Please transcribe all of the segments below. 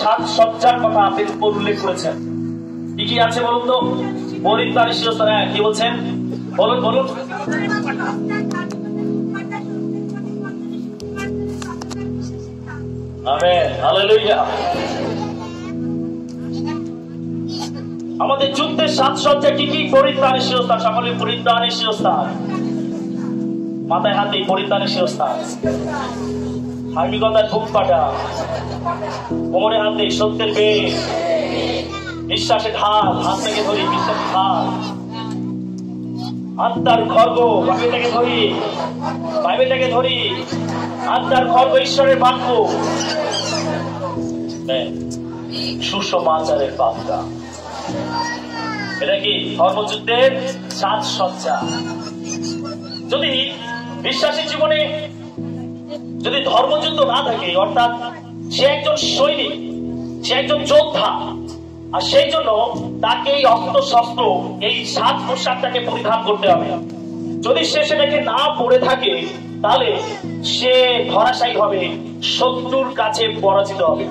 সাত সজ্জার কথা আপনি উল্লেখ করেছেন। কি কি আছে বলুন তো? পরিত্রাণ শিরস্থান হ্যাঁ কি বলছেন? বলুন বলুন। আমাদের যুদ্ধের সাজসজ্জা কি কি পরিত্রাণের শিরস্থান সকলে পরিত্রাণের শিরস্থান মাথায় হাতে পরিত্রাণের শিরস্থান ধার্মিকতার বুক পাটা। কোমরে হাতে সত্যের বেশ বিশ্বাসের ঢাল হাত থেকে ধরি ঢাল আত্মার খর্গ বাইবেলটাকে ধরি বাইবেলটাকে ধরি আত্মার খর্গ ঈশ্বরের বাক্য। হ্যাঁ, বার্তা। এটা কি ধর্মযুদ্ধের সাজসজ্জা যদি বিশ্বাসী জীবনে যদি ধর্মযুদ্ধ না থাকে অর্থাৎ সে একজন সৈনিক সে একজন যোদ্ধা, আর সেই জন্য তাকে এই অস্ত্র শস্ত্র, এই সাত পোশাকটাকে পরিধান করতে হবে। যদি সে সেটাকে না পরে থাকে, তাহলে সে ধরাশায়ী হবে, শত্রুর কাছে পরাজিত হবে।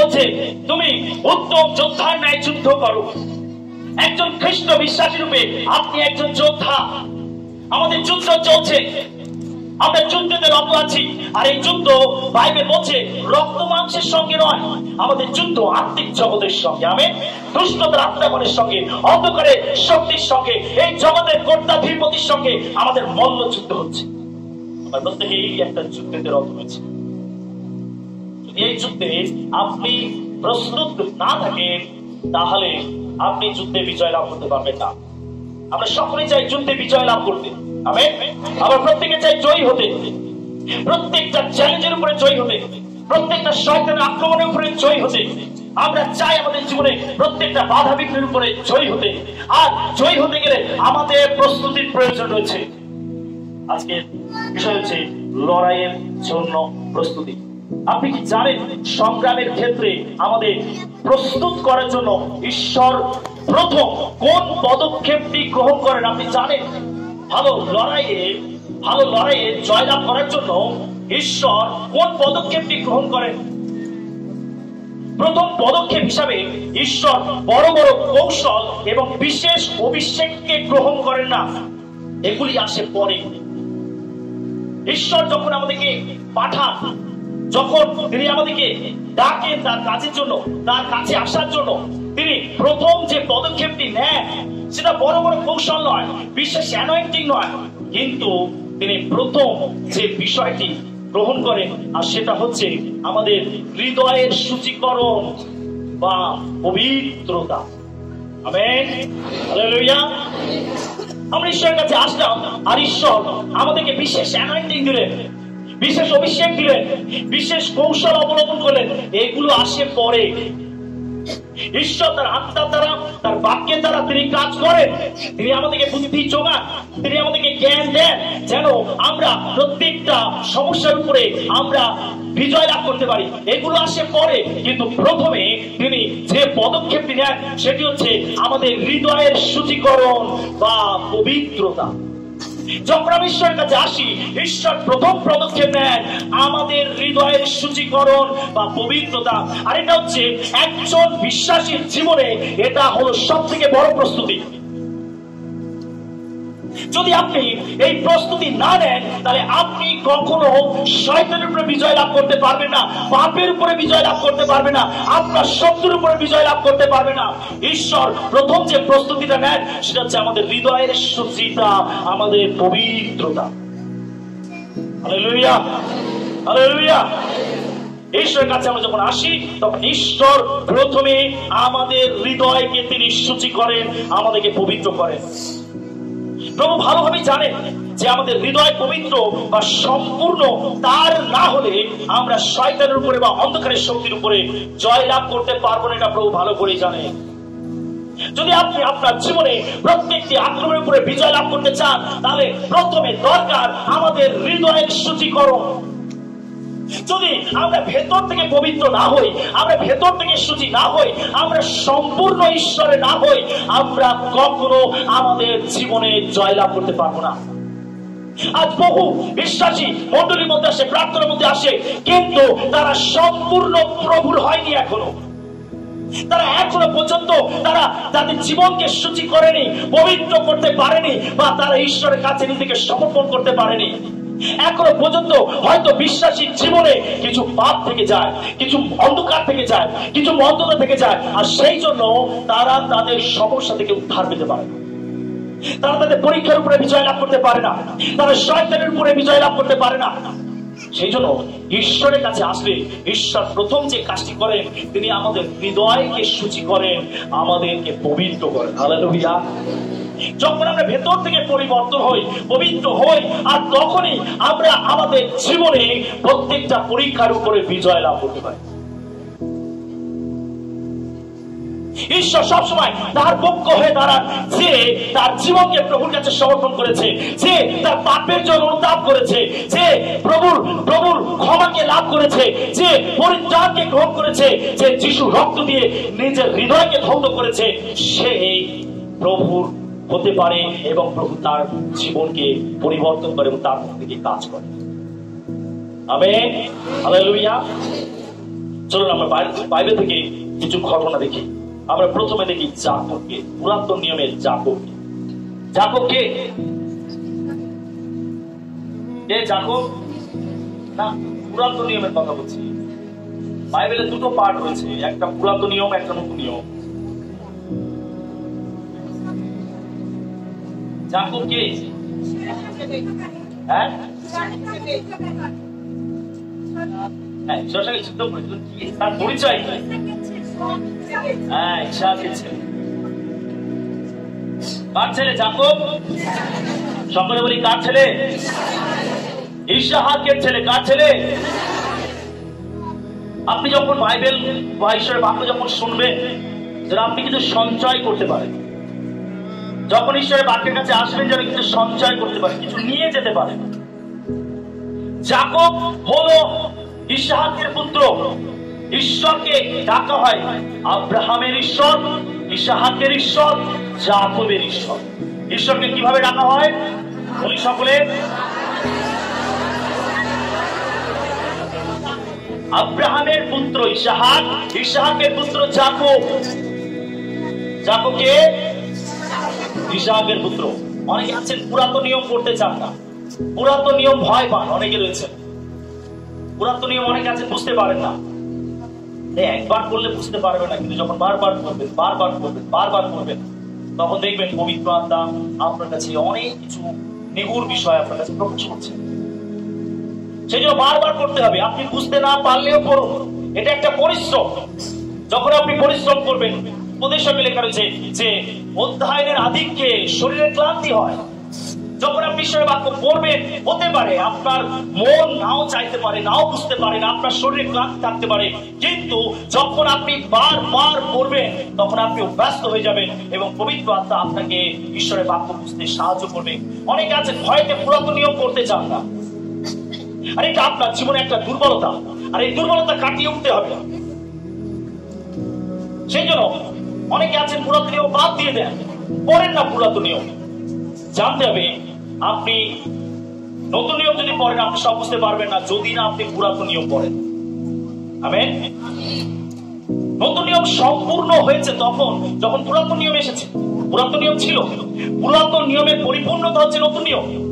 বলছে, তুমি উত্তম যোদ্ধার ন্যায় যুদ্ধ করো। একজন খ্রিস্ট বিশ্বাসী রূপে আপনি একজন যোদ্ধা। আমাদের যুদ্ধ চলছে। আমরা যুদ্ধতে রত আছি, আর এই যুদ্ধ বাইবেল বলছে, রক্ত মাংসের সঙ্গে নয়। আমাদের যুদ্ধ আত্মিক জগতের সঙ্গে আমি দুষ্টতার আত্মাগণের সঙ্গে অন্ধকারের শক্তির সঙ্গে, এই জগতের কর্তাধিপতির সঙ্গে আমাদের মল্ল যুদ্ধ হচ্ছে। আমরা প্রত্যেকে এই একটা যুদ্ধেতে রত হয়েছে। এই যুদ্ধে আপনি প্রস্তুত না থাকেন, তাহলে আপনি যুদ্ধে বিজয় লাভ করতে পারবেন না। আমরা সকলেই চাই যুদ্ধে বিজয় লাভ করতে। আমি আমরা প্রত্যেকে চাই জয়ী হতে। প্রত্যেকটা চ্যালেঞ্জের উপরে জয়ী হতে। প্রত্যেকটা শয়তানের আক্রমণের উপরে জয়ী হতে। আমরা চাই আমাদের জীবনে প্রত্যেকটা বাধা বিঘ্নের উপরে জয়ী হতে। আর জয়ী হতে গেলে আমাদের প্রস্তুতির প্রয়োজন রয়েছে। আজকের বিষয় হচ্ছে লড়াইয়ের জন্য প্রস্তুতি। আপনি কি জানেন সংগ্রামের ক্ষেত্রে আমাদের প্রস্তুত করার জন্য ঈশ্বর প্রথম কোন পদক্ষেপটি গ্রহণ করেন আপনি জানেন? ভালো লড়াইয়ে ভালো লড়াইয়ে জয়লাভ করার জন্য ঈশ্বর কোন পদক্ষেপটি গ্রহণ করেন? প্রথম পদক্ষেপ হিসাবে ঈশ্বর বড় বড় কৌশল এবং বিশেষ অভিষেককে গ্রহণ করেন না। এগুলি আসে পরে। ঈশ্বর যখন আমাদেরকে পাঠান যখন তিনি আমাদেরকে ডাকেন তার কাজের জন্য, তার কাছে আসার জন্য, তিনি প্রথম যে পদক্ষেপটি নেন, সেটা বড় বড় কৌশল নয়, বিশেষ অ্যানোয়েন্টিং নয়, কিন্তু তিনি প্রথম যে বিষয়টি গ্রহণ করেন, আর সেটা হচ্ছে আমাদের হৃদয়ের সূচীকরণ বা পবিত্রতা। আমরা ঈশ্বরের কাছে আসলাম, আর ঈশ্বর আমাদেরকে বিশেষ অ্যানোয়েন্টিং দিলেন। বিশেষ অভিষেক দিলেন, বিশেষ কৌশল অবলম্বন করলেন। এগুলো আসে পরে। ঈশ্বর তার আত্মার দ্বারা, তার বাক্যের দ্বারা তিনি কাজ করেন। তিনি আমাদেরকে বুদ্ধি যোগান, তিনি আমাদেরকে জ্ঞান দেন, যেন আমরা প্রত্যেকটা সমস্যার উপরে আমরা বিজয় লাভ করতে পারি। এগুলো আসে পরে, কিন্তু প্রথমে তিনি যে পদক্ষেপটি নেন সেটি হচ্ছে আমাদের হৃদয়ের সূচীকরণ বা পবিত্রতা। যখন আমি ঈশ্বরের কাছে আসি, ঈশ্বর প্রথম পদক্ষেপ নেন আমাদের হৃদয়ের শুচিকরণ বা পবিত্রতা। আর এটা হচ্ছে একজন বিশ্বাসীর জীবনে এটা হলো সব থেকে বড় প্রস্তুতি। যদি আপনি এই প্রস্তুতি না নেন, তাহলে আপনি কখনো শয়তানের উপরে বিজয় লাভ করতে পারবেন না, পাপের উপরে বিজয় লাভ করতে পারবে না, আপনার শত্রুর উপরে বিজয় লাভ করতে পারবে না। ঈশ্বর প্রথম যে প্রস্তুতিটা নেন, সেটা হচ্ছে আমাদের হৃদয়ের শুচিতা আমাদের পবিত্রতা। ঈশ্বরের কাছে আমরা যখন আসি, তখন ঈশ্বর প্রথমে আমাদের হৃদয়কে তিনি সূচি করেন, আমাদেরকে পবিত্র করেন। প্রভু ভালোভাবেই জানেন যে আমাদের হৃদয় পবিত্র বা সম্পূর্ণ, তার না হলে আমরা শয়তানের উপরে বা অন্ধকারের শক্তির উপরে জয় লাভ করতে পারব না, এটা প্রভু ভালো করে জানেন যদি আপনি আপনার জীবনে প্রত্যেকটি আক্রমণের উপরে বিজয় লাভ করতে চান, তাহলে প্রথমে দরকার আমাদের হৃদয়ের সূচীকরণ। যদি আমরা ভেতর থেকে পবিত্র না হই, আমরা ভেতর থেকে সুচি না হই, আমরা সম্পূর্ণ ঈশ্বরে না হই, আমরা কখনো আমাদের জীবনে জয়লাভ করতে পারব না। আজ বহু বিশ্বাসী মন্ডলীর মধ্যে আসে, প্রার্থনার মধ্যে আসে, কিন্তু তারা সম্পূর্ণ প্রভুর হয়নি এখনও। তারা এখনও পর্যন্ত তারা তাদের জীবনকে সূচি করেনি, পবিত্র করতে পারেনি, বা তারা ঈশ্বরের কাছে নিজেকে সমর্পণ করতে পারেনি। এখনও পর্যন্ত হয়তো বিশ্বাসীর জীবনে কিছু পাপ থেকে যায়, কিছু অন্ধকার থেকে যায়, কিছু মন্দতা থেকে যায়, আর সেই জন্য তারা তাদের সমস্যা থেকে উদ্ধার পেতে পারে। তারা তাদের পরীক্ষার উপরে বিজয় লাভ করতে পারে না। তারা শয়তানের উপরে বিজয় লাভ করতে পারে না। সেই জন্য ঈশ্বরের কাছে আসলে ঈশ্বর প্রথম যে কাজটি করেন, তিনি আমাদের হৃদয়কে সূচি করেন, আমাদেরকে পবিত্র করেন। হালেলুয়া। যখন আমরা ভেতর থেকে পরিবর্তন হই, পবিত্র হই, আর তখনই আমরা আমাদের জীবনে প্রত্যেকটা পরীক্ষার উপরে বিজয় লাভ করতে পারি। ঈশ্বর সবসময় তার পক্ষ হয়ে দাঁড়ান, যে তার জীবনকে প্রভুর কাছে সমর্পণ করেছে, যে তার পাপের জন্য অনুতাপ করেছে, যে প্রভুর প্রভুর ক্ষমাকে লাভ করেছে, যে পরিত্রাণকে গ্রহণ করেছে, যে যিশু রক্ত দিয়ে নিজের হৃদয়কে ধ্বংস করেছে, সেই প্রভুর হতে পারে এবং প্রভু তার জীবনকে পরিবর্তন করে এবং তার মধ্যে থেকে কাজ করে। হালেলুয়া। চলুন আমরা বাইরে- থেকে কিছু ঘটনা দেখি। আমরা প্রথমে দেখি জাকবকে, পুরাতন নিয়মের জাকব। কে কে জাকব? না, পুরাতন নিয়মের কথা বলছি। বাইবেলে দুটো পার্ট রয়েছে, একটা পুরাতন নিয়ম, একটা নতুন নিয়ম। কে হ্যাঁ? হ্যাঁ কি? হ্যাঁ কার ছেলে, জাকব? সকলে বলি, কার ছেলে? ইসাহাকের ছেলে, কার ছেলে? আপনি যখন বাইবেল বা ঈশ্বরের বাক্য যখন শুনবেন আপনি কিছু সঞ্চয় করতে পারেন। যখন ঈশ্বরের বাক্যের কাছে আসবেন যেন কিছু সঞ্চয় করতে পারেন, কিছু নিয়ে যেতে পারেন। জাকব হলো ইসাহাকের পুত্র। ঈশ্বরকে ডাকা হয় আব্রাহামের ঈশ্বর, ইসাহাকের ঈশ্বর জাকবের ঈশ্বর। ঈশ্বরকে কীভাবে ডাকা হয়? বলি সকলে। আব্রাহামের পুত্র ইসাহাক, ইসাহাকের পুত্র জাকব জাকবকে ইসাহাকের পুত্র। অনেকে আছেন, পুরাতন নিয়ম করতে চান না। পুরাতন নিয়ম ভয় পান অনেকে রয়েছে পুরাতন নিয়ম অনেকে আছেন, বুঝতে পারেন না। একবার করলে বুঝতে পারবে না, কিন্তু যখন বারবার করবেন বারবার করবেন বারবার করবেন, তখন দেখবেন পবিত্র আত্মা আপনার কাছে অনেক কিছু নিগুর বিষয় আপনার কাছে প্রকাশ করছে। সেই জন্য বারবার করতে হবে। আপনি বুঝতে না পারলেও করুন। এটা একটা পরিশ্রম। যখন আপনি পরিশ্রম করবেন উপদেশকে লেখা রয়েছে যে অধ্যয়নের আধিক্যে শরীরে ক্লান্তি হয়। যখন আপনি ঈশ্বরের বাক্য পড়বেন, হতে পারে আপনার মন নাও চাইতে পারে, নাও বুঝতে পারে না, আপনার শরীরে ক্লান্তি থাকতে পারে। কিন্তু যখন আপনি বারবার পড়বেন, তখন আপনি ব্যস্ত হয়ে যাবেন এবং পবিত্র আত্মা আপনাকে ঈশ্বরের বাক্য বুঝতে সাহায্য করবে। অনেকে আছে ভয়কে পুরাতন নিয়ম করতে চান না। আর এটা আপনার জীবনে একটা দুর্বলতা। আর এই দুর্বলতা কাটিয়ে উঠতে হবে। সেই জন্য অনেকে আছেন পুরাতন নিয়ম বাদ দিয়ে দেন। পড়েন না পুরাতন নিয়ম। জানতে হবে, আপনি নতুন নিয়ম যদি পড়েন, আপনি সব বুঝতে পারবেন না, যদি না আপনি পুরাতন নিয়ম পড়েন। আমেন? নতুন নিয়ম সম্পূর্ণ হয়েছে তখন, যখন পুরাতন নিয়ম এসেছে। পুরাতন নিয়ম ছিল। পুরাতন নিয়মের পরিপূর্ণতা হচ্ছে নতুন নিয়ম।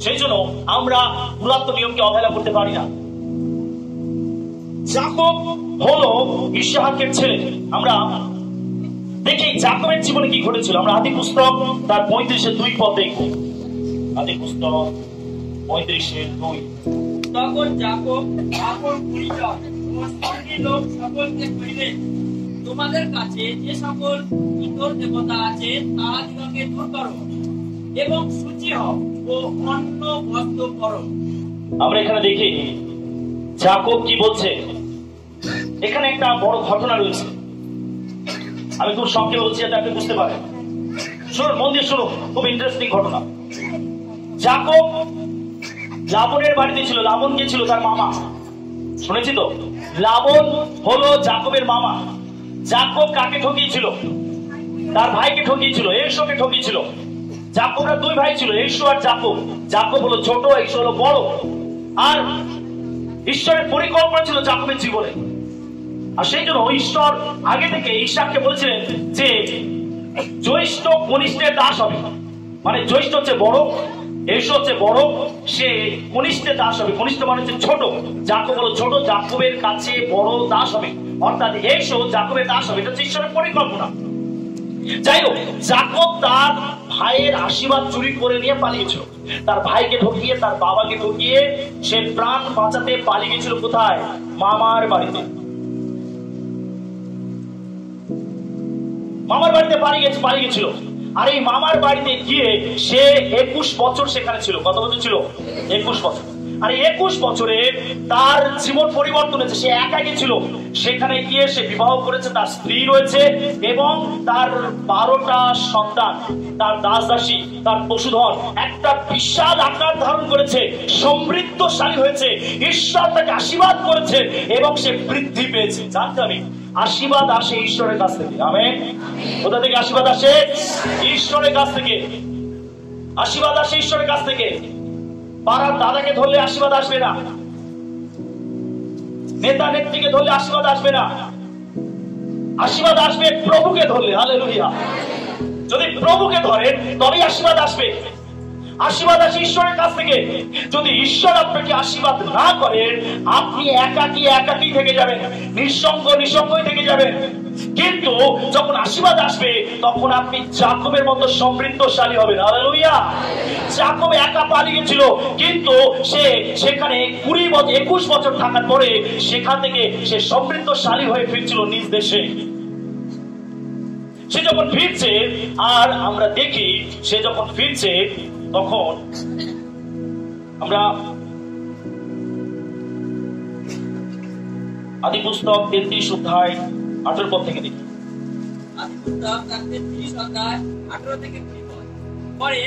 সেই জন্য আমরা পুরাতন নিয়মকে অবহেলা করতে পারি না। জাকব হলো ইসহাকের ছেলে। আমরা দেখি জাকবের জীবনে কি ঘটেছিল? আমরা আদি পুস্তক, তার পঁয়ত্রিশে দুই পদ দেখব আদি পুস্তক, পঁয়ত্রিশে দুই। তখন যাকব আপন সঙ্গী লোক সকলকে তোমাদের কাছে যে সকল ইতর দেবতা আছে তাহাদিগকে দূর করো এবং সূচি হও ও অন্ন বস্ত্র করো। আমরা এখানে দেখি জাকব কি বলছে? এখানে একটা বড় ঘটনা রয়েছে। আমি খুব সংক্ষেপে বলছি যাতে আপনি বুঝতে পারেন। শুনুন, মন দিয়ে শুনুন, খুব ইন্টারেস্টিং ঘটনা। জাকব লাবণের বাড়িতে ছিল, লাবণ কে ছিল তার মামা। শুনেছি তো? লাবণ হলো জাকবের মামা। জাকব কাকে ঠকিয়েছিল? তার ভাইকে ঠকিয়েছিল এসোকে ঠকিয়েছিল। জাকবরা দুই ভাই ছিল এসো আর জাকব জাকব হলো ছোট এসো হলো বড়। আর ঈশ্বরের পরিকল্পনা ছিল জাকবের জীবনে। আর সেই জন্য ঈশ্বর আগে থেকে ঈশাককে বলেছিলেন যে, জ্যৈষ্ঠ কনিষ্ঠের দাস হবে। মানে জ্যৈষ্ঠ হচ্ছে বড় এসো হচ্ছে বড়, সে কনিষ্ঠের দাস হবে। কনিষ্ঠ মানে হচ্ছে ছোট জাকব হলো ছোট জাকবের কাছে বড় দাস হবে। অর্থাৎ এসো জাকবের দাস হবে। এটা হচ্ছে ঈশ্বরের পরিকল্পনা। যাই হোক জাকব তার ভাইয়ের আশীর্বাদ চুরি করে নিয়ে পালিয়েছিল। তার ভাইকে ঠকিয়ে তার বাবাকে ঠকিয়ে সে প্রাণ বাঁচাতে পালিয়ে গেছিল কোথায়? মামার বাড়িতে। মামার বাড়িতে পালিয়ে গেছে পালিয়ে গেছিল। আর এই মামার বাড়িতে গিয়ে সে একুশ বছর সেখানে ছিল। কত বছর ছিল? একুশ বছর। আর একুশ বছরে তার জীবন পরিবর্তন হয়েছে। সে একা গেছিল সেখানে গিয়ে সে বিবাহ করেছে, তার স্ত্রী রয়েছে এবং তার বারোটা সন্তান, তার দাস দাসী তার পশুধন একটা বিশাল আকার ধারণ করেছে, সমৃদ্ধশালী হয়েছে, ঈশ্বর তাকে আশীর্বাদ করেছে এবং সে বৃদ্ধি পেয়েছে। জানতে আমি আশীর্বাদ আসে ঈশ্বরের কাছ থেকে। আমেন। কোথা থেকে আশীর্বাদ আসে? ঈশ্বরের কাছ থেকে। আশীর্বাদ আসে ঈশ্বরের কাছ থেকে। পাড়ার দাদাকে ধরলে আশীর্বাদ আসবে না। নেতা নেত্রীকে ধরলে আশীর্বাদ আসবে না। আশীর্বাদ আসবে প্রভুকে ধরলে। হালে যদি প্রভুকে ধরেন, তবেই আশীর্বাদ আসবে। আশীর্বাদ আসে ঈশ্বরের কাছ থেকে। যদি ঈশ্বর আপনাকে আশীর্বাদ না করেন আপনি একাকি একাকি থেকে যাবেন, নিঃসঙ্গ নিঃসঙ্গই থেকে যাবেন। কিন্তু যখন আশীর্বাদ আসবে, তখন আপনি জাকবের মতো সমৃদ্ধশালী হবেন। হালেলুয়া! জাকব একা পালিয়ে গেছিল, কিন্তু সে সেখানে কুড়ি বছর, একুশ বছর থাকার পরে সেখান থেকে সে সমৃদ্ধশালী হয়ে ফিরছিল নিজ দেশে। সে যখন ফিরছে, আর আমরা দেখি, সে যখন ফিরছে তখন আমরা আদি পুস্তক তেত্রিশ অধ্যায় আঠেরো পর থেকে দেখি। আদি পুস্তক তার 33 অধ্যায় 18 থেকে পরে।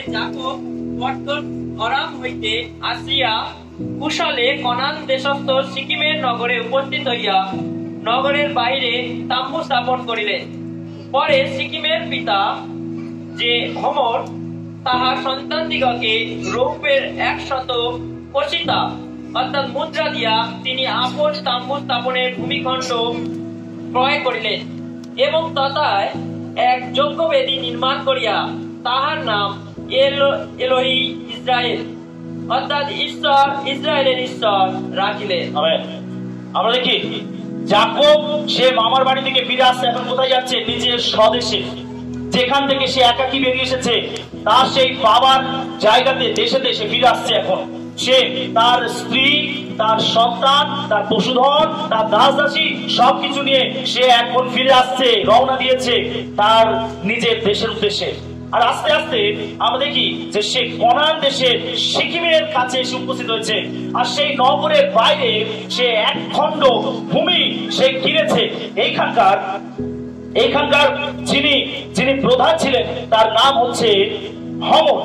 আসিয়া কুশলে সিকিমের নগরে উপস্থিত হইয়া নগরের বাইরে স্থাপন করিলেন। পরে সিকিমের পিতা যে হমর তাহার সন্তানদিগকে রৌপের একশত পশিতা, অর্থাৎ মুদ্রা দিয়া তিনি আপন তাম্বু স্থাপনের ভূমিখণ্ড ক্রয় করিলেন এবং তথায় এক যজ্ঞবেদী নির্মাণ করিয়া তাহার নাম এলো- এলোহি ইসরায়েল, অর্থাৎ ঈশ্বর, ইসরায়েলের ঈশ্বর রাখিলেন। আমরা দেখি জাকব সে মামার বাড়ি থেকে ফিরে আসছে, এখন কোথায় যাচ্ছে? নিজের স্বদেশে। যেখান থেকে সে একাকি বেরিয়ে এসেছে, তার সেই বাবার জায়গাতে দেশে দেশে ফিরে আসছে এখন। সে তার স্ত্রী, তার সন্তান, তার পশুধন, তার দাস দাসী সবকিছু নিয়ে সে এখন ফিরে আসছে, রওনা দিয়েছে তার নিজের দেশের উদ্দেশ্যে। আর আস্তে আস্তে আমরা দেখি যে সে কনান দেশের সিকিমের কাছে এসে উপস্থিত হয়েছে। আর সেই নগরের বাইরে সে এক খণ্ড ভূমি সে কিনেছে এইখানকার এইখানকার যিনি যিনি প্রধান ছিলেন, তার নাম হচ্ছে হমর।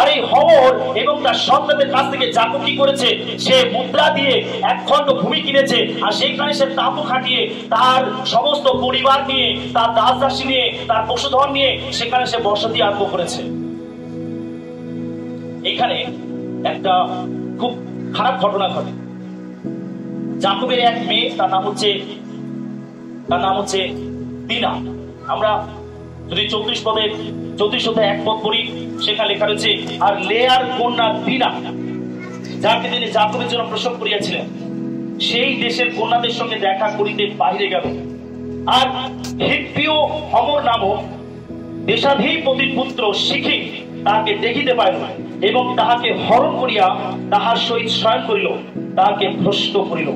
আর এই হমর এবং তার সন্তানদের কাছ থেকে জাকব কি করেছে? সে মুদ্রা দিয়ে এক খণ্ড ভূমি কিনেছে আর সেইখানে সে তাঁবু খাটিয়ে তার সমস্ত পরিবার নিয়ে, তার দাস দাসী নিয়ে, তার পশুধন নিয়ে সেখানে সে বসতি আরম্ভ করেছে। এখানে একটা খুব খারাপ ঘটনা ঘটে। জাকবের এক মেয়ে, তার নাম হচ্ছে, তার নাম হচ্ছে দিনা আমরা যদি চব্বিশ পদে, চব্বিশ অধ্যায় এক পদ পড়ি সেখানে লেখা রয়েছে, আর লেয়ার কন্যা দিনা যাকে তিনি জাকবের জন্য প্রসব করিয়াছিলেন, সেই দেশের কন্যাদের সঙ্গে দেখা করিতে বাহিরে গেল। আর হমর নামক দেশাধিপতির পুত্র শিখি তাহাকে দেখিতে পাইল এবং তাহাকে হরণ করিয়া তাহার সহিত শয়ন করিল, তাহাকে ভ্রষ্ট করিল।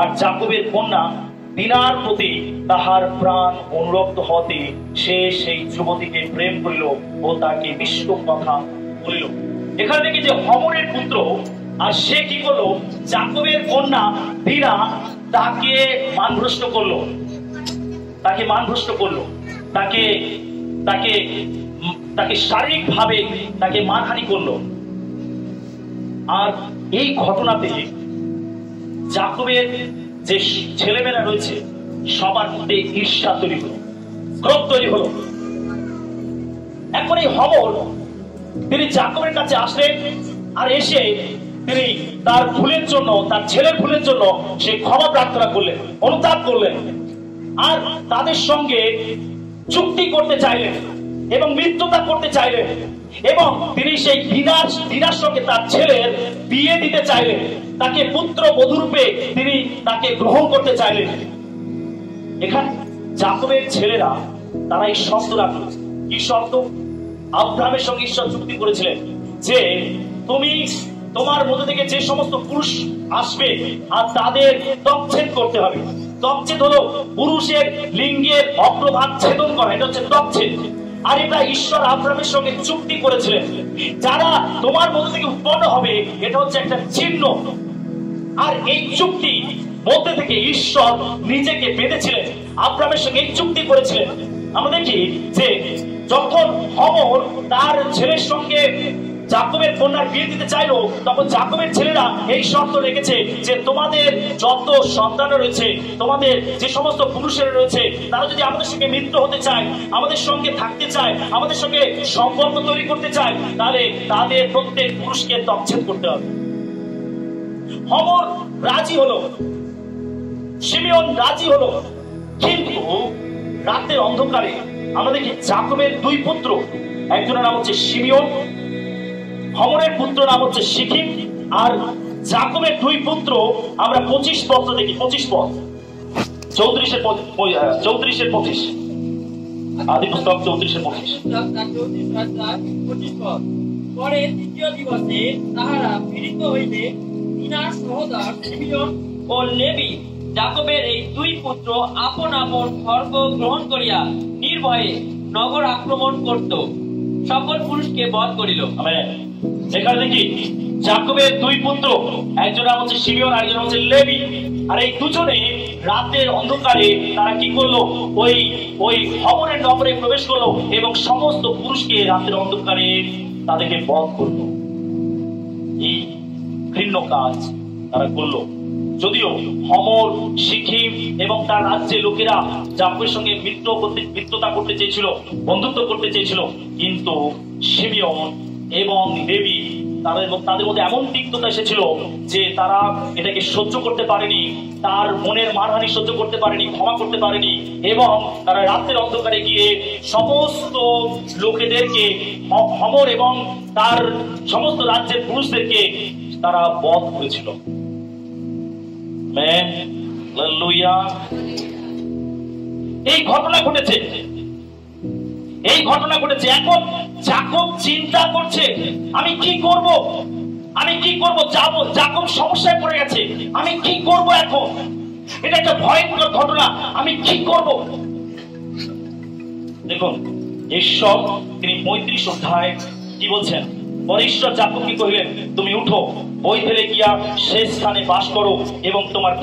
আর জাকবের কন্যা দিনার প্রতি তাহার প্রাণ অনুরক্ত হতে সে সেই যুবতীকে প্রেম করিল ও তাকে বিশ্ব কথা বলিল। এখানে দেখি যে হমরের পুত্র, আর সে কি করল? জাকবের কন্যা দিনা তাকে মানভ্রষ্ট করল। তাকে মানভ্রষ্ট করল। তাকে তাকে তাকে শারীরিক ভাবে তাকে মানহানি করল। আর এই ঘটনাতে জাকবের যে ছেলেমেয়েরা রয়েছে, সবার মধ্যে ঈর্ষা তৈরি হলো, ক্রোধ তৈরি হলো। এখন এই হবর তিনি জাকবের কাছে আসলেন আর এসে তিনি তার ভুলের জন্য, তার ছেলের ভুলের জন্য সে ক্ষমা প্রার্থনা করলেন, অনুতাপ করলেন আর তাদের সঙ্গে চুক্তি করতে চাইলেন এবং মৃত্যুতা করতে চাইলেন। এবং তিনি সেই দিনার দিনার সঙ্গে তার ছেলের বিয়ে দিতে চাইলেন। তাকে পুত্র বধূরূপে তিনি তাকে গ্রহণ করতে চাইলেন। এখানে জাকবের ছেলেরা, তারা এই শব্দ রাখল কি শব্দ? আব্রাহামের সঙ্গে ঈশ্বর চুক্তি করেছিলেন যে, তুমি তোমার মধ্যে থেকে যে সমস্ত পুরুষ আসবে, আর তাদের তকছেদ করতে হবে। তকছেদ হলো পুরুষের লিঙ্গের অগ্রভাগ ছেদন করা, এটা হচ্ছে তকছেদ আর এটা ঈশ্বর আব্রাহামের সঙ্গে চুক্তি করেছিলেন। যারা তোমার মধ্যে থেকে উৎপন্ন হবে, এটা হচ্ছে একটা চিহ্ন। আর এই চুক্তি মধ্যে থেকে ঈশ্বর নিজেকে বেঁধেছিলেন। আব্রামের সঙ্গে চুক্তি করেছিলেন। আমরা দেখি যে যখন অমর তার ছেলের সঙ্গে জাকবের কন্যার বিয়ে দিতে চাইলো, তখন জাকবের ছেলেরা এই শর্ত রেখেছে যে তোমাদের যত সন্তান রয়েছে, তোমাদের যে সমস্ত পুরুষেরা রয়েছে, তারা যদি আমাদের সঙ্গে মিত্র হতে চায়, আমাদের সঙ্গে থাকতে চায়, আমাদের সঙ্গে সম্পর্ক তৈরি করতে চায়, তাহলে তাদের প্রত্যেক পুরুষকে তচ্ছেদ করতে হবে। হমর রাজি হলো, সিমিয়ন রাজি হলো, কিন্তু রাতের অন্ধকারে আমাদের কি জাকবের দুই পুত্র, একজনের নাম হচ্ছে সিমিয়ন হমরের পুত্র নাম হচ্ছে সিকিম আর জাকবের দুই পুত্র আমরা পঁচিশ পত্র দেখি পঁচিশ পদ। চৌত্রিশের পদ- চৌত্রিশের পঁচিশ। আদি পুস্তক চৌত্রিশের পঁচিশ। পদ। পরে তৃতীয় দিবসে তাহারা পীড়িত হইলে তিনার সহোদর সিমিয়ন ও লেবি জাকবের এই দুই পুত্র আপন আপন খর্গ গ্রহণ করিয়া নির্ভয়ে নগর আক্রমণ করত। সকল পুরুষকে বধ করিল। এখানে দেখি, জাকবের দুই পুত্র, একজন হচ্ছে শিমিয়ন আর একজন হচ্ছে লেবি। আর এই দুজনে রাতের অন্ধকারে তারা কি করল? ওই ওই হবরের নগরে প্রবেশ করল এবং সমস্ত পুরুষকে রাতের অন্ধকারে তাদেরকে বধ করল। এই ঘৃণ্য কাজ তারা করল। যদিও হমর সিকিম এবং তার রাজ্যের লোকেরা জাকবের সঙ্গে মিত্র করতে মিত্রতা করতে চেয়েছিল, বন্ধুত্ব করতে চেয়েছিল, কিন্তু সিমিয়ন এবং দেবী তাদের তাদের মধ্যে এমন তিক্ততা এসেছিল যে তারা এটাকে সহ্য করতে পারেনি, তার মনের মারহানি সহ্য করতে পারেনি, ক্ষমা করতে পারেনি এবং তারা রাতের অন্ধকারে গিয়ে সমস্ত লোকেদেরকে হমর এবং তার সমস্ত রাজ্যের পুরুষদেরকে তারা বধ করেছিল. এই ঘটনা ঘটেছে এই ঘটনা ঘটেছে। এখন জাকব চিন্তা করছে, আমি কি করব? আমি কি করব? যাব জাকব সমস্যায় পড়ে গেছে। আমি কি করব এখন? এটা একটা ভয়ঙ্কর ঘটনা। আমি কি করব? দেখুন, ঈশ্বর, তিনি পঁয়ত্রিশ অধ্যায় কি বলছেন? ঈশ্বর জাকবকে কহিলেন? তুমি উঠো গিয়া স্থানে বাস করো এবং তোমার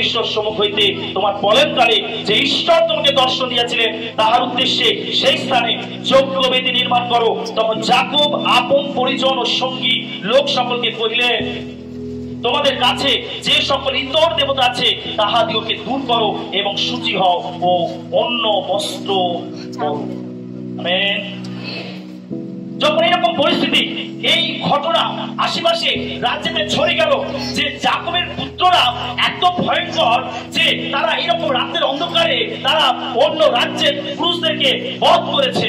ঈশ্বর সম্মুখ হইতে তোমার কালে যে ঈশ্বর তোমাকে দর্শন দিয়েছিলেন তাহার উদ্দেশ্যে সেই স্থানে যোগ্য নির্মাণ করো। তখন জাকব আপন পরিজন ও সঙ্গী লোক সকলকে কহিলেন, তোমাদের কাছে যে সকল ইতর দেবতা আছে তাহাদিওকে দূর করো এবং সূচি হও ও অন্য বস্ত্র আমেন। যখন এরকম পরিস্থিতি, এই ঘটনা আশেপাশে রাজ্যে ছড়ে গেল যে জাকবের পুত্ররা এত ভয়ঙ্কর যে তারা এরকম রাতের অন্ধকারে তারা অন্য রাজ্যের পুরুষদেরকে বধ করেছে।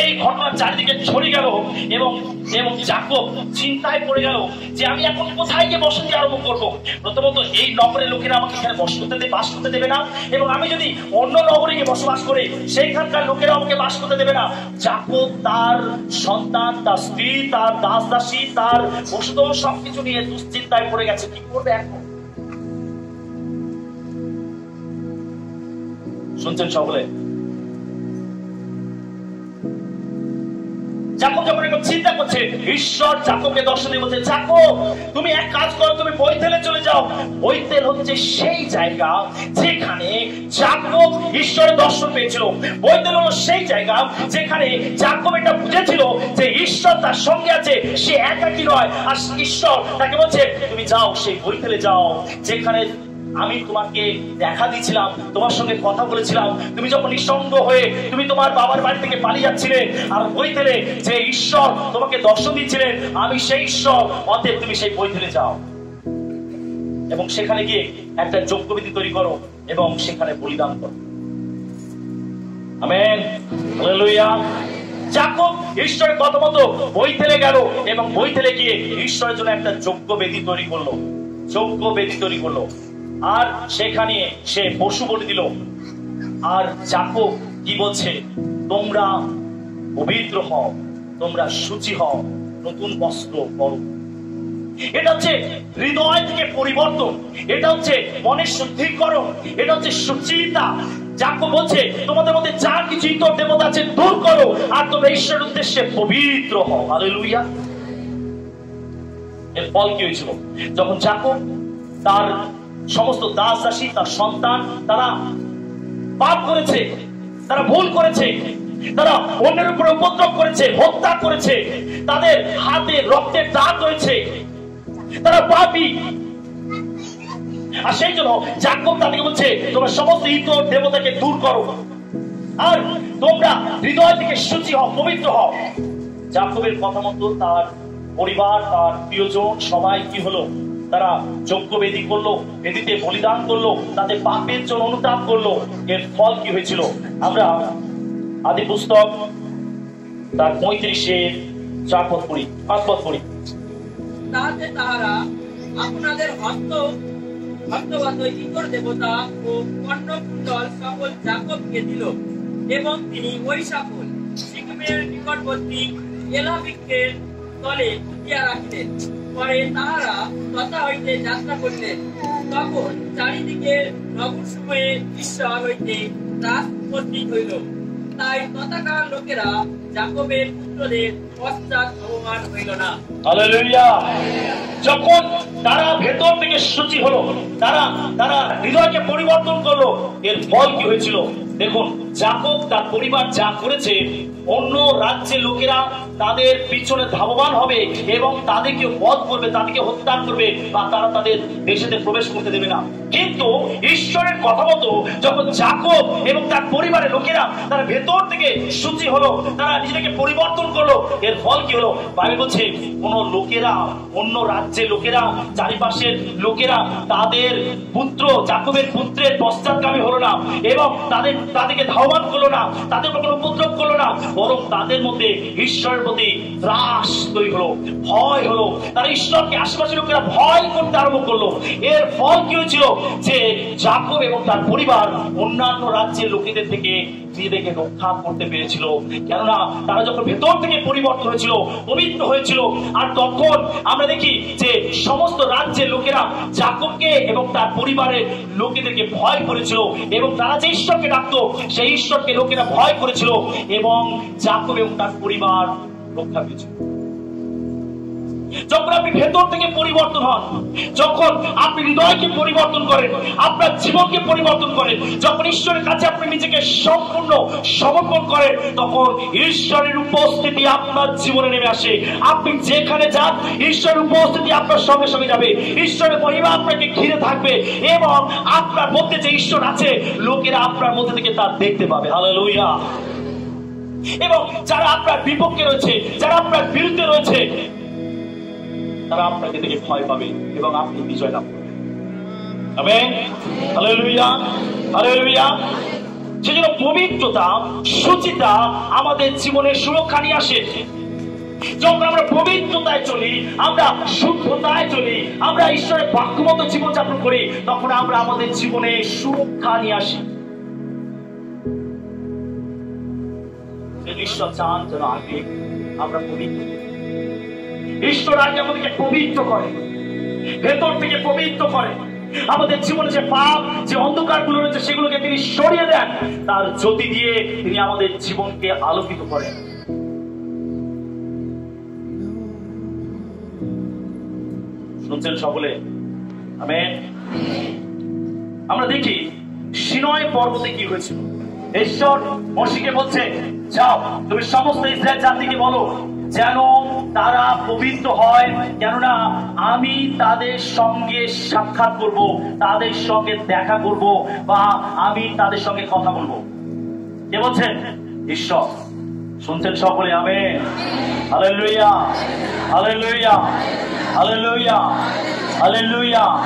এই ঘটনা চারিদিকে ছড়ে গেল এবং এবং জাকব চিন্তায় পড়ে গেল যে আমি এখন কোথায় গিয়ে বসতি আরম্ভ করব? প্রথমত এই নগরের লোকেরা আমাকে এখানে বস করতে দেবে বাস করতে দেবে না এবং আমি যদি অন্য নগরে গিয়ে বসবাস করে, সেইখানকার লোকেরা আমাকে বাস করতে দেবে না। জাকব তার সন্তান, তার স্ত্রী, তার দাস দাসী তার ওষুধ সবকিছু নিয়ে দুশ্চিন্তায় পড়ে গেছে। কি করবে এখন? শুনছেন সকলে? জাকব যখন এরকম চিন্তা করছে, ঈশ্বর জাকবকে দর্শন বলছে জাকব তুমি এক কাজ করো, তুমি বৈতেলে চলে যাও। বৈতেল হচ্ছে সেই জায়গা যেখানে জাকব ঈশ্বরের দর্শন পেয়েছিল। বৈতেল হলো সেই জায়গা যেখানে জাকব এটা বুঝেছিল যে ঈশ্বর তার সঙ্গে আছে, সে একাকি নয়। আর ঈশ্বর তাকে বলছে, তুমি যাও, সেই বৈতেলে যাও, যেখানে আমি তোমাকে দেখা দিয়েছিলাম, তোমার সঙ্গে কথা বলেছিলাম। তুমি যখন নিঃসঙ্গ হয়ে তুমি তোমার বাবার বাড়ি থেকে পালিয়ে যাচ্ছিলে আর বই বইতেলে যে ঈশ্বর তোমাকে দর্শন দিচ্ছিলেন, আমি সেই ঈশ্বর, অতএব তুমি সেই বই বইতেলে যাও। এবং সেখানে গিয়ে একটা যজ্ঞবিধি তৈরি করো এবং সেখানে বলিদান করো। আমেন। হালেলুয়া। যাকব ঈশ্বরের কথা মতো বইতেলে গেল এবং বইতেলে গিয়ে ঈশ্বরের জন্য একটা যোগ্য বেদি তৈরি করল। যোগ্য বেদি তৈরি করল। আর সেখানে সে পশু বলি দিল, আর যাকব কি বলছে? তোমরা পবিত্র হও, তোমরা সূচি হও, নতুন বস্ত্র পরো। এটা হচ্ছে হৃদয় থেকে পরিবর্তন, এটা হচ্ছে মনের শুদ্ধিকরণ, এটা হচ্ছে সুচিতা যাকে বলছে, তোমাদের মধ্যে যা কিছু ইতর দেবতা আছে, দূর করো, আর তোমরা ঈশ্বরের উদ্দেশ্যে পবিত্র হও। লুইয়া এর ফল কি হয়েছিল? যখন যাকব তার সমস্ত দাস দাসী তার সন্তান, তারা পাপ করেছে, তারা ভুল করেছে, তারা অন্যের উপরে উপদ্রব করেছে, হত্যা করেছে, তাদের হাতে রক্তের দাগ রয়েছে, তারা পাপি। আর সেই জন্য জাকব তাদেরকে বলছে, তোমরা সমস্ত ইতর দেবতাকে দূর করো। আর তোমরা হৃদয় থেকে শুচি হও, পবিত্র হও। জাকবের কথা মতো তার পরিবার, তার প্রিয়জন সবাই কি হলো? তারা যজ্ঞ বেদি করল, বেদিতে বলিদান করল তাদের পাপের জন্য অনুতাপ করল। এর ফল কি হয়েছিল? আমরা আদি পুস্তক, তার পঁয়ত্রিশে চার পদ পড়ি, পাঁচ পদ পড়ি। তাহাতে তাহারা আপনাদের হস্ত হস্তগত ইতর দেবতা ও কর্ণকুণ্ডল সকল জাকবকে দিল এবং তিনি ওই সকল সিকিমের নিকটবর্তী এলাবৃক্ষের তলে পুঁতিয়া রাখিলেন। পরে তথা হইতে যাত্রা তখন চারিদিকে নগর সময়ে ঈশ্বর হইতে ত্রাস উপস্থিত হইল। তাই তথাকার লোকেরা জাকবের পুত্রদের পশ্চাৎ অবমান হইল না। যখন তারা ভেতর থেকে শুচি হলো, তারা তারা হৃদয়কে পরিবর্তন করল, এর ফল কি হয়েছিল? দেখুন জাকব তার পরিবার যা করেছে, অন্য রাজ্যের লোকেরা তাদের পিছনে ধাবমান হবে এবং তাদেরকে বধ করবে, তাদেরকে হত্যা করবে বা তারা তাদের দেশেতে প্রবেশ করতে দেবে না। কিন্তু ঈশ্বরের কথা মতো যখন জাকব এবং তার পরিবারের লোকেরা তারা ভেতর থেকে শুচি হলো, তারা নিজেকে পরিবর্তন করল, এর ফল কি হলো? বাইবেল বলছে, কোন লোকেরা, অন্য রাজ্যের লোকেরা, চারিপাশের লোকেরা তাদের পুত্র, জাকবের পুত্রের পশ্চাৎগামী হলো না এবং তাদের, তাদেরকে ধাওয়ান করল না, তাদের কোনো উপদ্রব করল না, বরং তাদের মধ্যে ঈশ্বরের প্রতি ত্রাস তৈরি হলো, ভয় হলো। তারা ঈশ্বরকে, আশেপাশের লোকেরা ভয় করতে আরম্ভ করল। এর ফল কি হয়েছিল? যে জাকব এবং তার পরিবার অন্যান্য রাজ্যের লোকেদের থেকে নিজেদেরকে রক্ষা করতে পেরেছিল। কেননা তারা যখন ভেতর থেকে পরিবর্তন হয়েছিল, পবিত্র হয়েছিল, আর তখন আমরা দেখি যে সমস্ত রাজ্যের লোকেরা জাকবকে এবং তার পরিবারের লোকেদেরকে ভয় করেছিল এবং তারা যে ঈশ্বরকে ডাকতো, সেই ঈশ্বরকে লোকেরা ভয় করেছিল এবং জাকব এবং তার পরিবার রক্ষা পেয়েছিল যখন আপনি ভেতর থেকে পরিবর্তন হন, যখন আপনি হৃদয়কে পরিবর্তন করেন, আপনার জীবনকে পরিবর্তন করেন, যখন ঈশ্বরের কাছে আপনি নিজেকে সম্পূর্ণ সমর্পণ করেন, তখন ঈশ্বরের উপস্থিতি আপনার জীবনে নেমে আসে। আপনি যেখানে যান, ঈশ্বরের উপস্থিতি আপনার সঙ্গে সঙ্গে যাবে। ঈশ্বরের মহিমা আপনাকে ঘিরে থাকবে এবং আপনার মধ্যে যে ঈশ্বর আছে, লোকেরা আপনার মধ্যে থেকে তা দেখতে পাবে। হালেলুয়া! এবং যারা আপনার বিপক্ষে রয়েছে, যারা আপনার বিরুদ্ধে রয়েছে, তারা আপনাকে দেখে ভয় পাবে এবং আপনি বিজয় লাভ করবেন। সেজন্য পবিত্রতা, সুচিতা আমাদের জীবনে সুরক্ষা নিয়ে আসে। যখন আমরা পবিত্রতায় চলি, আমরা শুদ্ধতায় চলি, আমরা ঈশ্বরের বাক্যমত জীবনযাপন করি, তখন আমরা আমাদের জীবনে সুরক্ষা নিয়ে আসি। ঈশ্বর চান যেন আগে আমরা পবিত্র। ঈশ্বর আগে আমাদেরকে পবিত্র করে। ভেতর থেকে পবিত্র করে। আমাদের জীবনে যে পাপ, যে অন্ধকারগুলো রয়েছে, সেগুলোকে তিনি সরিয়ে দেন। তার জ্যোতি দিয়ে তিনি আমাদের জীবনকে আলোকিত করেন। শুনছেন সকলে? আমেন। আমরা দেখি, সিনয় পর্বতে কি হয়েছিল? ঈশ্বর মসিকে বলছে, যাও, তুমি সমস্ত ইসরায়েল জাতিকে বলো, যেন তারা পবিত্র হয়। কেননা আমি তাদের সঙ্গে সাক্ষাৎ করব, তাদের সঙ্গে দেখা করব বা আমি তাদের সঙ্গে কথা বলব। কে বলছেন ঈশ্বর। শুনছেন সকলে? আমি হালেলুইয়া হালেলুইয়া হালেলুইয়া হালেলুইয়া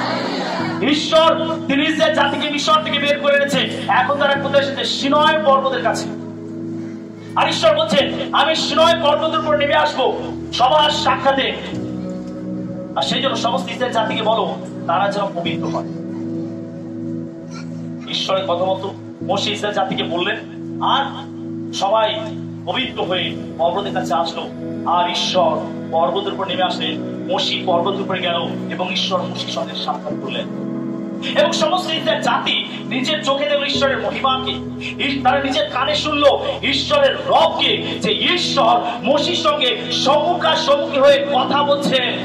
ঈশ্বর তিনি ইসরায়েল জাতিকে মিশর থেকে বের করে এনেছে। এখন তারা কোথায় এসেছে সিনয় পর্বতের কাছে। আর ঈশ্বর বলছেন আমি সিনয় পর্বতের উপর নেমে আসব, সবার সাক্ষাতে। আর সেই জন্য সমস্ত ইসরায়েল জাতিকে বলো, তারা যেন পবিত্র হয়। ঈশ্বরের কথা মতো মসি ইসরায়েল জাতিকে বললেন, আর সবাই পবিত্র হয়ে পর্বতের কাছে আসলো। আর ঈশ্বর পর্বতের উপর নেমে আসলেন। মসি পর্বতের উপরে গেল এবং ঈশ্বর মসির সঙ্গে সাক্ষাৎ করলেন। এবং সমস্ত জাতি নিজের চোখে দেখল ঈশ্বরের মহিমাকে। তারা নিজের কানে শুনলো ঈশ্বরের রবকে যে ঈশ্বর মসির সঙ্গে সম্মুখা সম্মুখী হয়ে কথা বলছেন।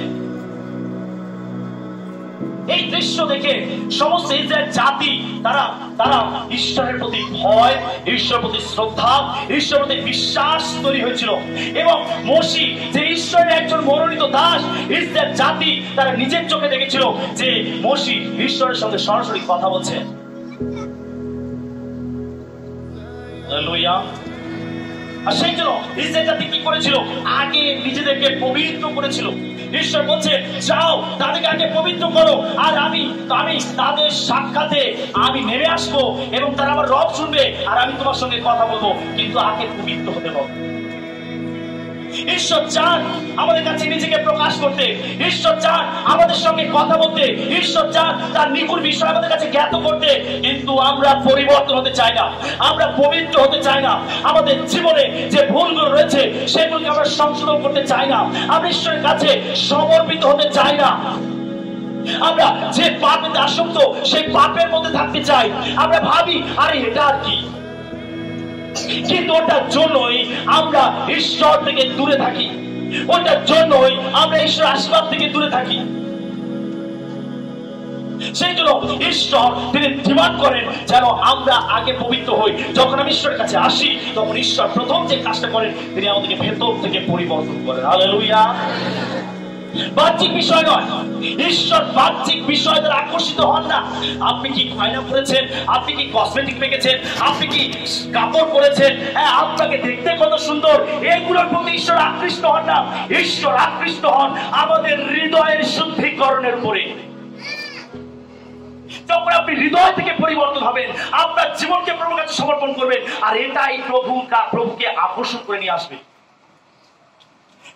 এই দৃশ্য দেখে সমস্ত ইসরায়েল জাতি, তারা তারা ঈশ্বরের প্রতি ভয়, ঈশ্বরের প্রতি শ্রদ্ধা, ঈশ্বরের প্রতি বিশ্বাস তৈরি হয়েছিল এবং মসি, যে ঈশ্বরের একজন মনোনীত দাস, ইসরায়েল জাতি তারা নিজের চোখে দেখেছিল যে মসি ঈশ্বরের সঙ্গে সরাসরি কথা বলছে Hallelujah. আর সেই জন্য ইসরায়েল কি করেছিল। আগে নিজেদেরকে পবিত্র করেছিল। ঈশ্বর বলছে, যাও, তাদেরকে আগে পবিত্র করো। আর আমি আমি তাদের সাক্ষাতে আমি নেমে আসব এবং তারা আমার রব শুনবে। আর আমি তোমার সঙ্গে কথা বলব। কিন্তু আগে পবিত্র হতে হবে। ঈশ্বর চান আমাদের কাছে নিজেকে প্রকাশ করতে। ঈশ্বর চান আমাদের সঙ্গে কথা বলতে। ঈশ্বর চান তার নিপুণ বিষয় আমাদের কাছে জ্ঞাত করতে। কিন্তু আমরা পরিবর্তন হতে চাই না। আমরা পবিত্র হতে চাই না। আমাদের জীবনে যে ভুলগুলো রয়েছে, সেগুলোকে আমরা সংশোধন করতে চাই না। আমরা ঈশ্বরের কাছে সমর্পিত হতে চাই না। আমরা যে পাপেতে আসক্ত, সেই পাপের মধ্যে থাকতে চাই। আমরা ভাবি, আরে, এটা আর কি? কিন্তু ওটার জন্যই আমরা ঈশ্বর থেকে দূরে থাকি। ওটার জন্যই আমরা ঈশ্বর আশীর্বাদ থেকে দূরে থাকি। সেই জন্য ঈশ্বর তিনি ডিমান্ড করেন যেন আমরা আগে পবিত্র হই। যখন আমি ঈশ্বরের কাছে আসি, তখন ঈশ্বর প্রথম যে কাজটা করেন, তিনি আমাদেরকে ভেতর থেকে পরিবর্তন করেন। হালেলুয়া বাহ্যিক বিষয় নয়। ঈশ্বর বাহ্যিক বিষয় দ্বারা আকর্ষিত হন না। আপনি কি গয়না পরেছেন? আপনি কি কসমেটিক মেখেছেন? আপনি কি কাপড় পরেছেন? হ্যাঁ আপনাকে দেখতে কত সুন্দর। এগুলোর প্রতি ঈশ্বর আকৃষ্ট হন না। ঈশ্বর আকৃষ্ট হন আমাদের হৃদয়ের শুদ্ধিকরণের উপরে। যখন আপনি হৃদয় থেকে পরিবর্তন হবেন, আপনার জীবনকে প্রভুর কাছে সমর্পণ করবেন, আর এটাই প্রভু প্রভুকে আকর্ষণ করে নিয়ে আসবে।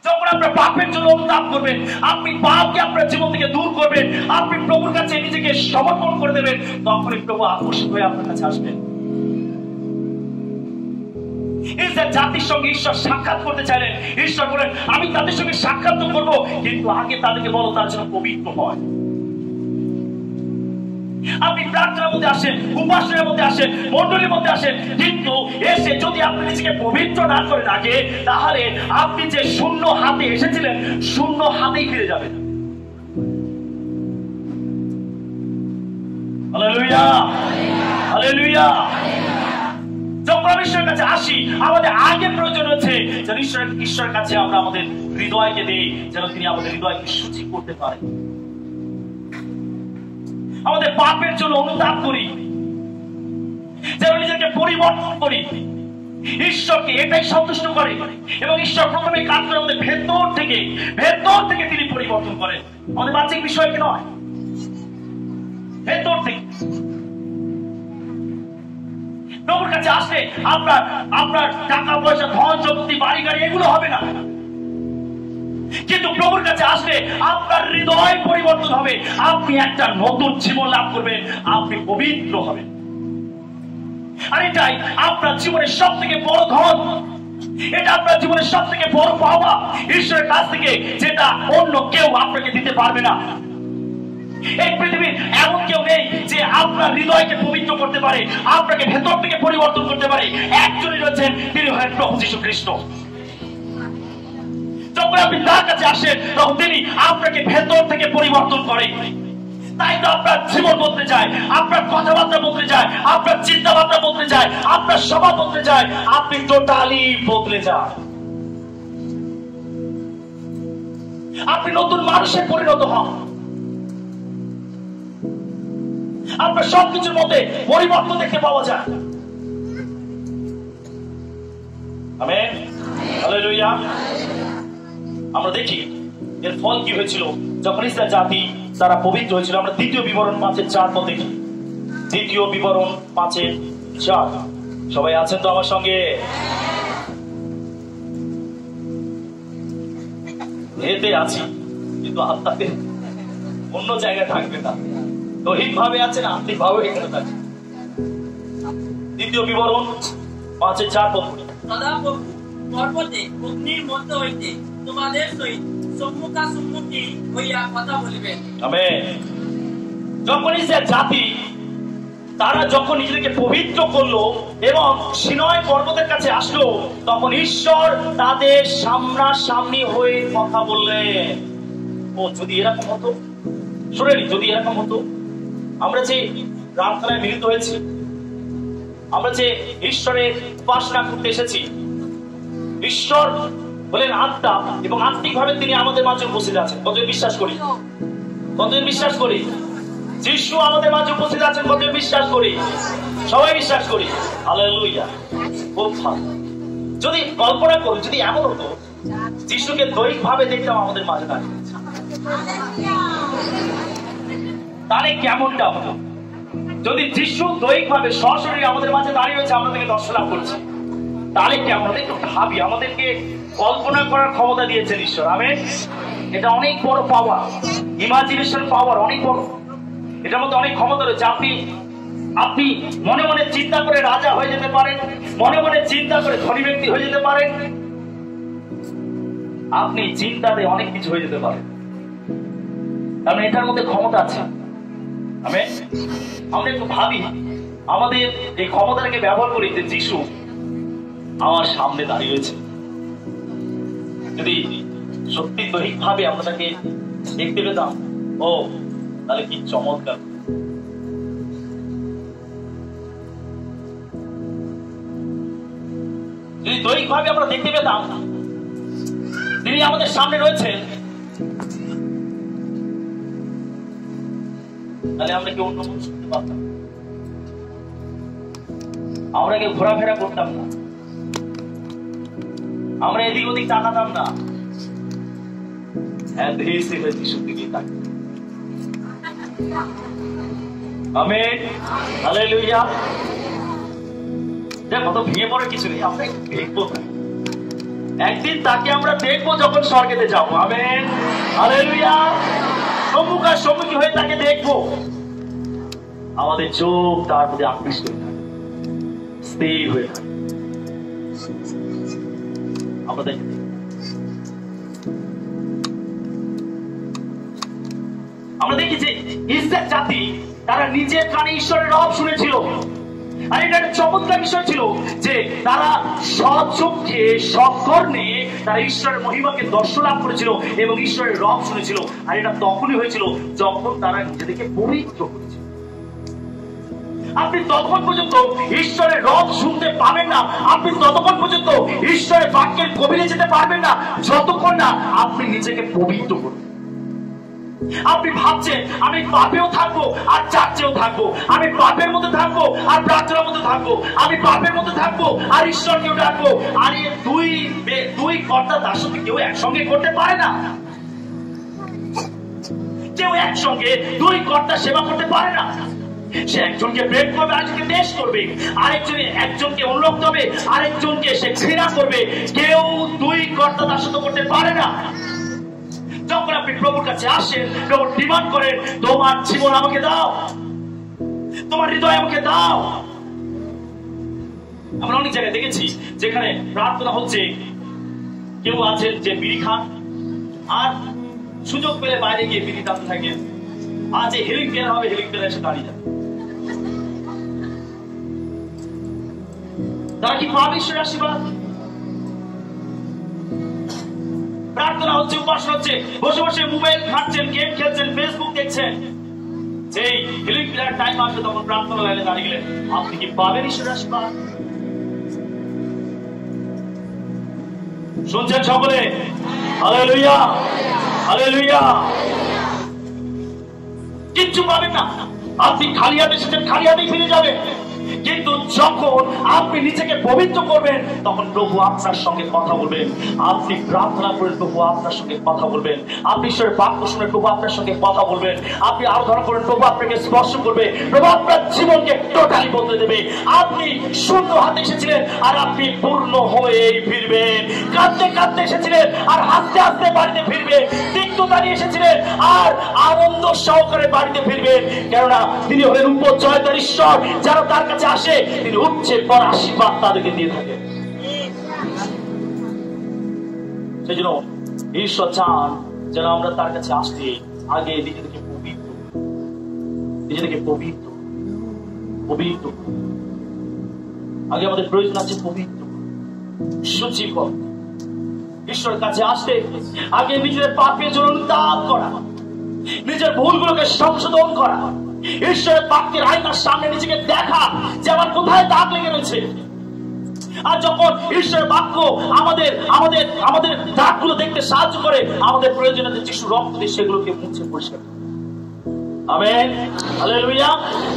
যখন আপনার পাপের জন্য অনুতাপ করবেন আপনি পাপকে আপনার জীবন থেকে দূর করবেন, আপনি প্রভুর কাছে নিজেকে সমর্পণ করে দেবেন, তখনই প্রভু আকর্ষিত হয়ে আপনার কাছে আসবেন। ইসরায়েল জাতির সঙ্গে ঈশ্বর সাক্ষাৎ করতে চাইলেন, ঈশ্বর বলেন, আমি তাদের সঙ্গে সাক্ষাৎ তো করব, কিন্তু আগে তাদেরকে বলো, তার জন্য পবিত্র হয়। আপনি প্রার্থনার মধ্যে আসেন, উপাসনের মধ্যে আসেন মন্ডলীর মধ্যে আসেন, কিন্তু এসে যদি আপনি নিজেকে পবিত্র না করে রাখে, তাহলে আপনি যে শূন্য হাতে এসেছিলেন, শূন্য হাতেই ফিরে যাবেন। যখন ঈশ্বরের কাছে আসি, আমাদের আগে প্রয়োজন হচ্ছে যেন ঈশ্বরের ঈশ্বরের কাছে আমরা আমাদের হৃদয়কে দিই, যেন তিনি আমাদের হৃদয়কে সূচি করতে পারেন। আমাদের পাপের জন্য অনুতাপ করি। যেন নিজেকে পরিবর্তন করি। ঈশ্বরকে এটাই সন্তুষ্ট করে এবং ঈশ্বর প্রথমে কাজ করে আমাদের ভেতর থেকে ভেতর থেকে তিনি পরিবর্তন করেন। আমাদের বাহ্যিক বিষয়কে নয়? ভেতর থেকে। প্রভুর কাছে আসলে আপনার আপনার টাকা পয়সা, ধন শক্তি বাড়ি, গাড়ি, এগুলো হবে না। কিন্তু প্রভুর কাছে আসলে আপনার হৃদয় পরিবর্তন হবে। আপনি একটা নতুন জীবন লাভ করবেন। আপনি পবিত্র হবেন। আর এটাই আপনার জীবনের সব থেকে বড় ধন। এটা আপনার জীবনের সব থেকে বড় পাওয়া। ঈশ্বরের কাছ থেকে যেটা অন্য কেউ আপনাকে দিতে পারবে না। এই পৃথিবীর এমন কেউ নেই যে আপনার হৃদয়কে পবিত্র করতে পারে, আপনাকে ভেতর থেকে পরিবর্তন করতে পারে। একজনই রয়েছেন, তিনি হলেন প্রভু যীশু খ্রিস্ট যখন আপনি তার কাছে আসেন তখন তিনি আপনাকে ভেতর থেকে পরিবর্তন করে। তাই তো আপনার জীবন বদলে যায় আপনার কথাবার্তা বদলে যায় আপনার চিন্তা ভাবনা বদলে যায় আপনার স্বভাব যায় আপনি টোটালি বদলে যান। আপনি নতুন মানুষে পরিণত হন। আপনার সবকিছুর মধ্যে পরিবর্তন দেখতে পাওয়া যায়। আমেন। আমরা দেখি এর ফল কি হয়েছিল। যখন ইসরায়েল জাতি তারা পবিত্র হয়েছিল, আমরা দ্বিতীয় বিবরণ পাঁচের চার দেখি। দ্বিতীয় বিবরণ পাঁচের চার। সবাই আছেন তো আমার সঙ্গে? এতে আছি, কিন্তু অন্য জায়গায় থাকবে না। দৈহিক ভাবে আছেন আত্মিক ভাবে এখানে থাকবে। দ্বিতীয় বিবরণ পাঁচের চার পর্বতে অগ্নির হইতে তোমাদের সহিত সম্মুখাসম্মুখী হইয়া কথা বলিবেন আমেন। যখন ইসরায়েল জাতি, তারা যখন নিজেদেরকে পবিত্র করল এবং সিনয় পর্বতের কাছে আসলো, তখন ঈশ্বর তাদের সামনাসামনি হয়ে কথা বললেন। ও, যদি এরকম হতো? শুনেনি যদি এরকম হতো? আমরা যে রামখানায় মিলিত হয়েছি, আমরা যে ঈশ্বরের উপাসনা করতে এসেছি, ঈশ্বর বলেন আত্মা এবং আত্মিকভাবে তিনি আমাদের মাঝে উপস্থিত আছেন। কত বিশ্বাস করি? কতজন বিশ্বাস করি? যিশু আমাদের মাঝে উপস্থিত আছেন, কতজন বিশ্বাস করি? সবাই বিশ্বাস করি। হালেলুয়া। খুব ভালো। যদি কল্পনা করি যদি এমন হতো, যিশুকে দৈহিক ভাবে দেখতাম আমাদের মাঝে দাঁড়িয়ে তাহলে কেমনটা হতো? যদি যিশু দৈহিক ভাবে সরাসরি আমাদের মাঝে দাঁড়িয়ে হয়েছে আমরা তাকে দর্শন করছি, তাহলে কেমন? একটু ভাবি, আমাদেরকে কল্পনা করার ক্ষমতা দিয়েছেন ঈশ্বর আমি এটা অনেক বড় পাওয়ার ইমাজিনেশন পাওয়ার অনেক বড়। এটার মধ্যে অনেক ক্ষমতা রয়েছে। আপনি আপনি মনে মনে চিন্তা করে রাজা হয়ে যেতে পারেন, মনে মনে চিন্তা করে ধনী ব্যক্তি হয়ে যেতে পারেন। আপনি চিন্তাতে অনেক কিছু হয়ে যেতে পারেন। কারণ এটার মধ্যে ক্ষমতা আছে। আমি আমরা একটু ভাবি, আমাদের এই ক্ষমতাটাকে ব্যবহার করি যে যিশু আমার সামনে দাঁড়িয়ে রয়েছে। যদি সত্যি দৈহিক ভাবে আমরা তাকে দেখতে পেতাম, ও, তাহলে কি চমৎকার। যদি দৈহিক ভাবে আমরা দেখতে পেতাম, তিনি আমাদের সামনে রয়েছেন, তাহলে আমরা কি অন্য মানুষ পারতাম আমরা কেউ ঘোরাফেরা করতাম না। আমরা এদিক ওদিক তাকাতাম না। হ্যাঁ ধীরে ধীরে যিশুর দিকে দেখ কত ভেঙে কিছু নেই, আমরা দেখব। একদিন তাকে আমরা দেখব যখন স্বর্গেতে যাব। আমেন। হালেলুয়া। সম্মুখ আর সম্মুখী হয়ে তাকে দেখব। আমাদের চোখ তার প্রতি আকৃষ্ট হয়ে থাকে, স্থির হয়ে থাকে। আমরা দেখি। আমরা দেখি যে জাতি তারা নিজের কানে ঈশ্বরের রব শুনেছিল। আর এটা একটা চমৎকার বিষয় ছিল যে তারা সচক্ষে সকর্ণে তারা ঈশ্বরের মহিমাকে দর্শন লাভ করেছিল এবং ঈশ্বরের রব শুনেছিল। আর এটা তখনই হয়েছিল যখন তারা নিজেদেরকে পবিত্র করেছিল। আপনি ততক্ষণ পর্যন্ত ঈশ্বরের রব শুনতে পাবেন না। আপনি ততক্ষণ পর্যন্ত ঈশ্বরের বাক্যের গভীরে যেতে পারবেন না। যতক্ষণ না আপনি নিজেকে পবিত্র করবেন আপনি ভাবছেন, আমি পাপেও থাকব আর চার্চেও থাকব। আমি পাপের মধ্যে থাকব আর প্রার্থনার মধ্যে থাকব। আমি পাপের মধ্যে থাকব আর ঈশ্বরকেও ডাকবো। আর এই দুই দুই কর্তা দাসত্ব কেউ একসঙ্গে করতে পারে না। কেউ একসঙ্গে দুই কর্তা সেবা করতে পারে না। সে একজনকে প্রেম করবে, আরেকজনকে দেশ করবে। আরেকজনে, একজনকে অনুরক্ত হবে আরেকজনকে সে ঘৃণা করবে। কেউ দুই কর্তা দাসত্ব করতে পারে না। যখন আপনি প্রভুর কাছে আসেন, প্রভু ডিমান্ড করেন, তোমার জীবন আমাকে দাও। তোমার হৃদয় আমাকে দাও। আমরা অনেক জায়গায় দেখেছি, যেখানে প্রার্থনা হচ্ছে, কেউ আছেন যে বিড়ি খান? আর সুযোগ পেলে বাইরে গিয়ে বিড়ি টানতে থাকেন। আজ হেলিং পেয়ার হবে হেলিং পেয়ার এসে দাঁড়িয়ে যাবে। তারা কি ঈশ্বরের আশীর্বাদ প্রার্থনা হচ্ছে, উপাসনা হচ্ছে বসে বসে মোবাইল ঘাটছেন, গেম খেলছেন ফেসবুক দেখছেন। যেই হিলিং টাইম আসবে, তখন প্রার্থনা লাইনে দাঁড়িয়ে গেলেন। আপনি কি পাবেন আশীর্বাদ শুনছেন সকলে? কিচ্ছু পাবেন না। আপনি খালি হাতে খালি হাতেই ফিরে যাবেন। যখন আপনি নিজেকে পবিত্র করবেন, তখন প্রভু আপনার সঙ্গে কথা বলবেন। আপনি প্রার্থনা করে প্রভু আপনার সঙ্গে কথা বলবেন। আপনি ঈশ্বরের বাক্য শুনে প্রভু আপনার সঙ্গে কথা বলবেন। আপনি আরাধনা করেন প্রভু আপনাকে স্পর্শ করবে। প্রভু আপনার জীবনকে টোটালি বদলে দেবে। আপনি শূন্য হাতে এসেছিলেন আর আপনি পূর্ণ হয়ে ফিরবেন। কাঁদতে কাঁদতে এসেছিলেন আর হাসতে হাসতে বাড়িতে ফিরবেন। তিক্ততা নিয়ে এসেছিলেন আর আনন্দ সহকারে বাড়িতে ফিরবেন। কেননা তিনি হলেন উপজয়তার ঈশ্বর, যারা তার কাছে আসে, তিনি উচ্ছের পর আশীর্বাদ তাদেরকে দিয়ে থাকেন। সেই জন্য ঈশ্বর চান যেন আমরা তার কাছে আসতে আগে নিজেদেরকে পবিত্র নিজেদেরকে পবিত্র পবিত্র আগে আমাদের প্রয়োজন আছে পবিত্র সূচিকর ঈশ্বরের কাছে আসতে আগে নিজেদের পাপের জন্য অনুতাপ করা। নিজের ভুলগুলোকে সংশোধন করা। ঈশ্বরের বাক্যের আয়নার সামনে নিজেকে দেখা যে আমার কোথায় দাগ লেগে রয়েছে। আর যখন ঈশ্বরের বাক্য আমাদের আমাদের আমাদের দাগগুলো দেখতে সাহায্য করে, আমাদের প্রয়োজনে যে যিশু রক্ত দিয়ে সেগুলোকে মুছে পরিষ্কার করে।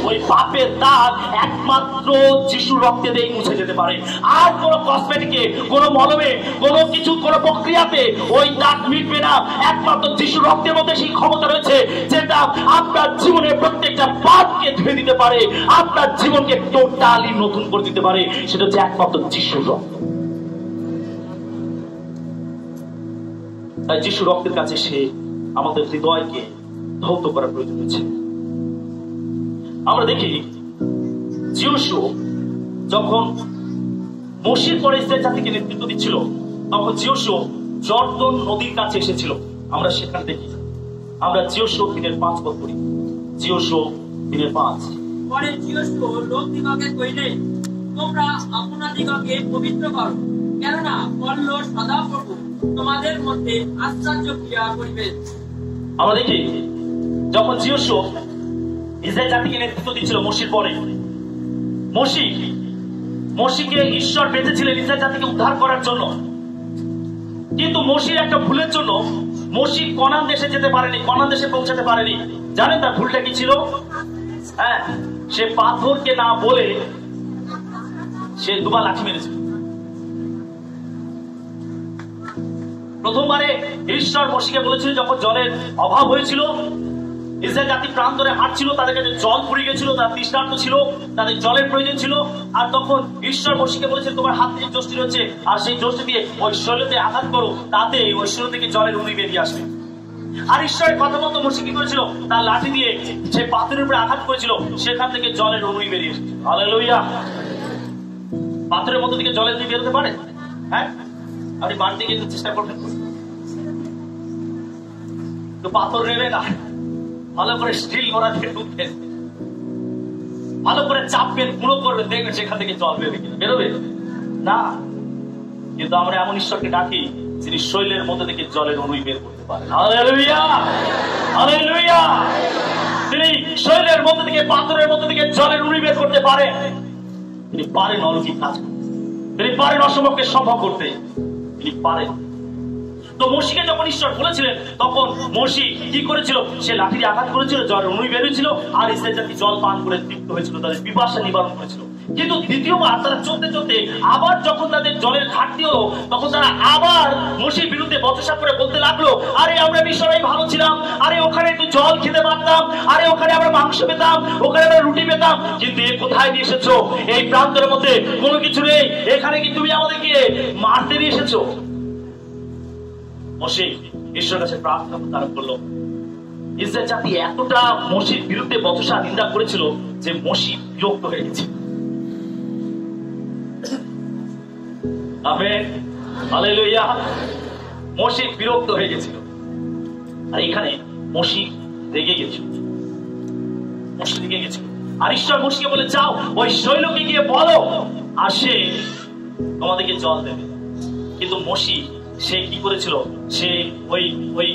ওই পাপের দাগ একমাত্র যিশু রক্তে দিয়ে মুছে যেতে পারে। আর কোন কসমেটিকে কোন মলমে, কোন কিছু, কোন প্রক্রিয়াতে ওই দাগ মিটবে না। একমাত্র যিশু রক্তের মধ্যে সেই ক্ষমতা রয়েছে, যেটা আপনার জীবনের প্রত্যেকটা পাপকে ধুয়ে দিতে পারে, আপনার জীবনকে টোটালি নতুন করে দিতে পারে। সেটা হচ্ছে একমাত্র যিশুর রক্ত। তাই যিশু রক্তের কাছে সে আমাদের হৃদয়কে ধৌত করার প্রয়োজন হচ্ছে আমরা দেখি জিউসু যখন মসির পরে ইসরায়েল জাতিকে নেতৃত্ব দিচ্ছিল তখন জিওসু জর্দন নদীর কাছে এসেছিল। আমরা সেখানে দেখি আমরা জিওসু দিনের পাঁচ পদ করি জিওসু দিনের পাঁচ। পরে লোকদিগকে কইলে তোমরা আপনাদিগকে পবিত্র করো কেননা পল্ল সদা প্রভু তোমাদের মধ্যে আশ্চর্য ক্রিয়া করিবে আমরা দেখি যখন জিওসু ইসরায়েল জাতিকে নেতৃত্ব দিচ্ছিল মসির পরে, মসি, মসিকে ঈশ্বর বেঁচেছিলেন ইসরায়েল জাতিকে উদ্ধার করার জন্য। কিন্তু মসির একটা ভুলের জন্য মসি কনান দেশে যেতে পারেনি, কনান দেশে পৌঁছাতে পারেনি। জানেন তার ভুলটা কি ছিল? হ্যাঁ সে পাথরকে না বলে সে দুবার লাঠি মেরেছিল প্রথমবারে ঈশ্বর মসিকে বলেছিল, যখন জলের অভাব হয়েছিল ইসরায়েল জাতি প্রান্তরে হাঁটছিল, তাদের কাছে জল পুড়ে গেছিল, তারা তৃষ্ণার্ত ছিল, তাদের জলের প্রয়োজন ছিল। আর তখন ঈশ্বর মসিকে বলেছেন, তোমার হাত থেকে জষ্টি রয়েছে, আর সেই জষ্টি দিয়ে ওই আঘাত করো, তাতে ওই থেকে জলের উনি বেরিয়ে আসবে। আর ঈশ্বরের কথা মতো মসি কি করেছিল? তার লাঠি দিয়ে সে পাথরের উপরে আঘাত করেছিল, সেখান থেকে জলের অনুই বেরিয়ে এসেছে। হালেলুয়া! পাথরের মতো দিকে জলের দিয়ে বেরোতে পারে? হ্যাঁ? আপনি বাড়িতে গিয়ে চেষ্টা করবেন। তো পাথর নেবে না। ভালো করে স্টিল করা দিয়ে ভালো করে চাপবেন গুঁড়ো করবেন দেখবেন সেখান থেকে জল বেরোবে কিনা। বেরোবে? না। কিন্তু আমরা এমন ঈশ্বরকে ডাকি, যিনি শৈলের মধ্যে থেকে জলের অনুই বের করতে পারেন। তিনি শৈলের মধ্যে থেকে পাথরের মধ্যে থেকে জলের উনি বের করতে পারেন তিনি পারেন অলৌকিক কাজ। তিনি পারেন অসম্ভবকে সম্ভব করতে। তিনি পারেন তো মসিকে যখন ঈশ্বর বলেছিলেন, তখন মসি কি করেছিল? সে লাঠি আঘাত করেছিল জল অনুই বেরিয়েছিল আর ইসরায়েল জাতি জল পান করে তৃপ্ত হয়েছিল, তাদের পিপাসা নিবারণ করেছিল। কিন্তু দ্বিতীয়বার তারা চলতে চলতে আবার যখন তাদের জলের ঘাটতি হলো তখন তারা আবার মসির বিরুদ্ধে বচসা করে বলতে লাগল, আরে, আমরা মিশরাই ভালো ছিলাম। আরে, ওখানে একটু জল খেতে পারতাম। আরে, ওখানে আমরা মাংস পেতাম। ওখানে আমরা রুটি পেতাম। কিন্তু এ কোথায় নিয়ে এসেছ? এই প্রান্তের মধ্যে কোনো কিছু নেই। এখানে কি তুমি আমাদেরকে মারতে নিয়ে এসেছ? মসি ঈশ্বর কাছে প্রার্থনা তারা করল। ইসরায়েল জাতি এতটা মসির বিরুদ্ধে বচসা নিন্দা করেছিল যে মসি বিরক্ত হয়ে গেছে। মসি বিরক্ত হয়ে গেছিল। আর এখানে মসি রেগে গেছিল। মসি রেগে গেছিল। আর ঈশ্বর মসিকে বলে, যাও, ওই শৈলকে গিয়ে বলো, আর তোমাদেরকে জল দেবে। কিন্তু মসি সে কি করেছিল? সে ওই ওই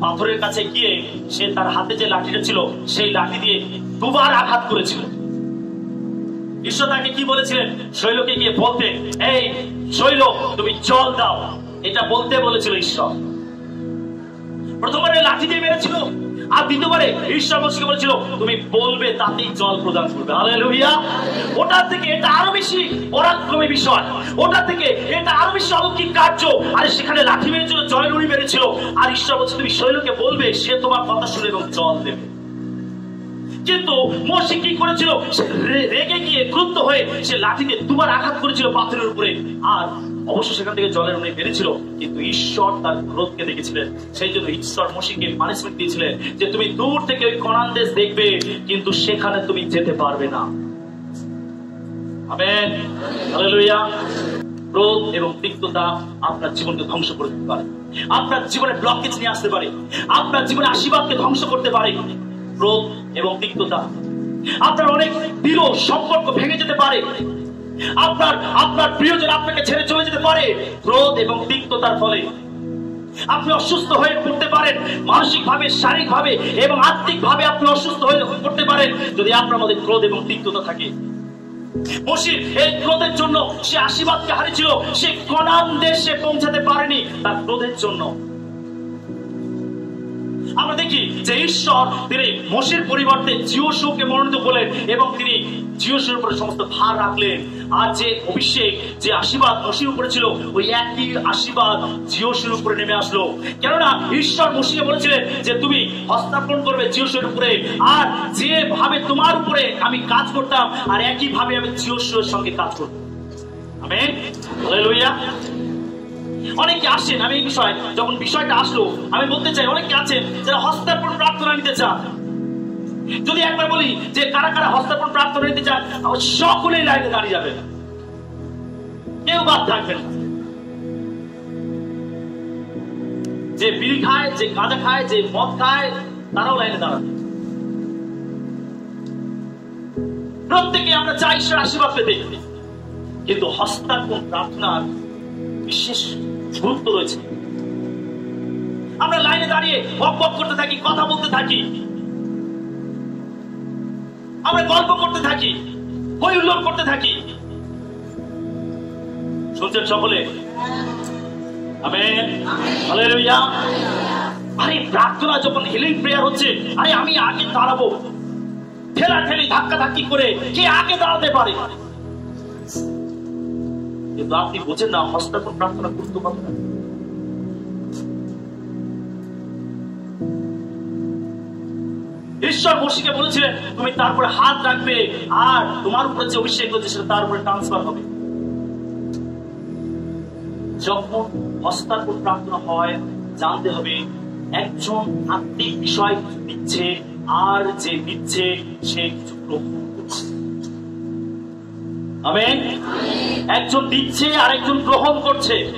পাথরের কাছে গিয়ে সে তার হাতে যে লাঠিটা ছিল, সেই লাঠি দিয়ে দুবার আঘাত করেছিল। ঈশ্বর তাকে কি বলেছিলেন? শৈলকে গিয়ে বলতে, এই শৈল, তুমি জল দাও। এটা বলতে বলেছিল ঈশ্বর। প্রথমবার লাঠি দিয়ে মেরেছিল। আর দ্বিতীয়বারে ঈশ্বর মসিকে বলেছিল, তুমি বলবে, তাতেই জল প্রদান করবে। হালেলুয়া। ওটা থেকে এটা আরও বেশি পরাক্রমী বিষয়। ওটা থেকে এটা আরও বেশি অলৌকিক কার্য। আর সেখানে লাঠি মেরেছিল জয় নুড়ি মেরেছিল আর ঈশ্বর বলছে, তুমি শৈলকে বলবে, সে তোমার কথা শুনে এবং জল দেবে। কিন্তু মসি কি করেছিল? রেগে গিয়ে ক্রুদ্ধ হয়ে সে লাঠিতে দুবার আঘাত করেছিল পাথরের উপরে। আর অবশ্য সেখান থেকে জলের উনি বেড়েছিল কিন্তু ঈশ্বর তার ক্রোধকে দেখেছিলেন। সেই জন্য ঈশ্বর মসিকে পানিশমেন্ট দিয়েছিলেন যে তুমি দূর থেকে ওই কনান দেশ দেখবে, কিন্তু সেখানে তুমি যেতে পারবে না। আমেন। হালেলুয়া। ক্রোধ এবং তিক্ততা আপনার জীবনকে ধ্বংস করে দিতে পারে। আপনার জীবনে ব্লকেজ নিয়ে আসতে পারে। আপনার জীবনে আশীর্বাদকে ধ্বংস করতে পারে। ক্রোধ এবং তিক্ততা আপনার অনেক দৃঢ় সম্পর্ক ভেঙে যেতে পারে। আপনার আপনার প্রিয়জন আপনাকে ছেড়ে চলে যেতে পারে। ক্রোধ এবং তিক্ততার ফলে। আপনি অসুস্থ হয়ে পড়তে পারেন মানসিক ভাবে শারীরিক ভাবে এবং আত্মিক ভাবে আপনি অসুস্থ হয়ে পড়তে পারেন, যদি আপনার মধ্যে ক্রোধ এবং তিক্ততা থাকে। মসির এই ক্রোধের জন্য সে আশীর্বাদকে হারিয়েছিল, সে কনান দেশে পৌঁছাতে পারেনি তার ক্রোধের জন্য। আমরা দেখি যে ঈশ্বর, তিনি মসির পরিবর্তে জিওসুকে মনোনীত করলেন এবং তিনি জিওসুর উপরে সমস্ত ভার রাখলেন। আর যে অভিষেক, যে আশীর্বাদ মসির উপরে ছিল, ওই একই আশীর্বাদ জিওসুর উপরে নেমে আসলো। কেননা ঈশ্বর মসিকে বলেছিলেন যে, তুমি হস্তার্পণ করবে জিওসুর উপরে, আর যেভাবে তোমার উপরে আমি কাজ করতাম, আর একই ভাবে আমি জিওসুর সঙ্গে কাজ করতাম। আমেন। অনেকে আসেন, আমি এই বিষয়, যখন বিষয়টা আসলো, আমি বলতে চাই, অনেকে আছেন যারা হস্তার্পণ প্রার্থনা নিতে চান। যদি একবার বলি যে কারা কারা হস্তার্পণ প্রার্থনা নিতে চান সকলেই লাইনে দাঁড়িয়ে যাবেন। কেউ বাদ থাকবেন। যে বিড়ি খায়, যে গাঁজা খায়, যে মদ খায়, তারাও লাইনে দাঁড়াবে। প্রত্যেকে আমরা চাই ঈশ্বর আশীর্বাদ পেতে। কিন্তু হস্তার্পণ প্রার্থনার বিশেষ গুরুত্ব রয়েছে। আমরা লাইনে দাঁড়িয়ে বক বক করতে থাকি কথা বলতে থাকি। আমরা গল্প করতে থাকি হই হুল্লোড় করতে থাকি। শুনছেন সকলে? আরে প্রার্থনা যখন হিলিং প্রেয়ার হচ্ছে আরে আমি আগে দাঁড়াবো। ঠেলা ঠেলি ধাক্কা ধাক্কি করে কে আগে দাঁড়াতে পারে? কিন্তু আপনি বোঝেন না, হস্তাক্ষর প্রার্থনা গুরুত্ব কতটা ঈশ্বর মসিকে বলেছিলেন, তুমি তারপরে হাত রাখবে আর তোমার উপরে যে অভিষেক হচ্ছে সেটা তার উপরে ট্রান্সফার হবে। যখন হস্তাক্ষর প্রার্থনা হয়, জানতে হবে একজন আত্মিক বিষয় দিচ্ছে, আর যে দিচ্ছে, সে কিছু করছে আমেন। একজন দিচ্ছে আর একজন গ্রহণ করছে।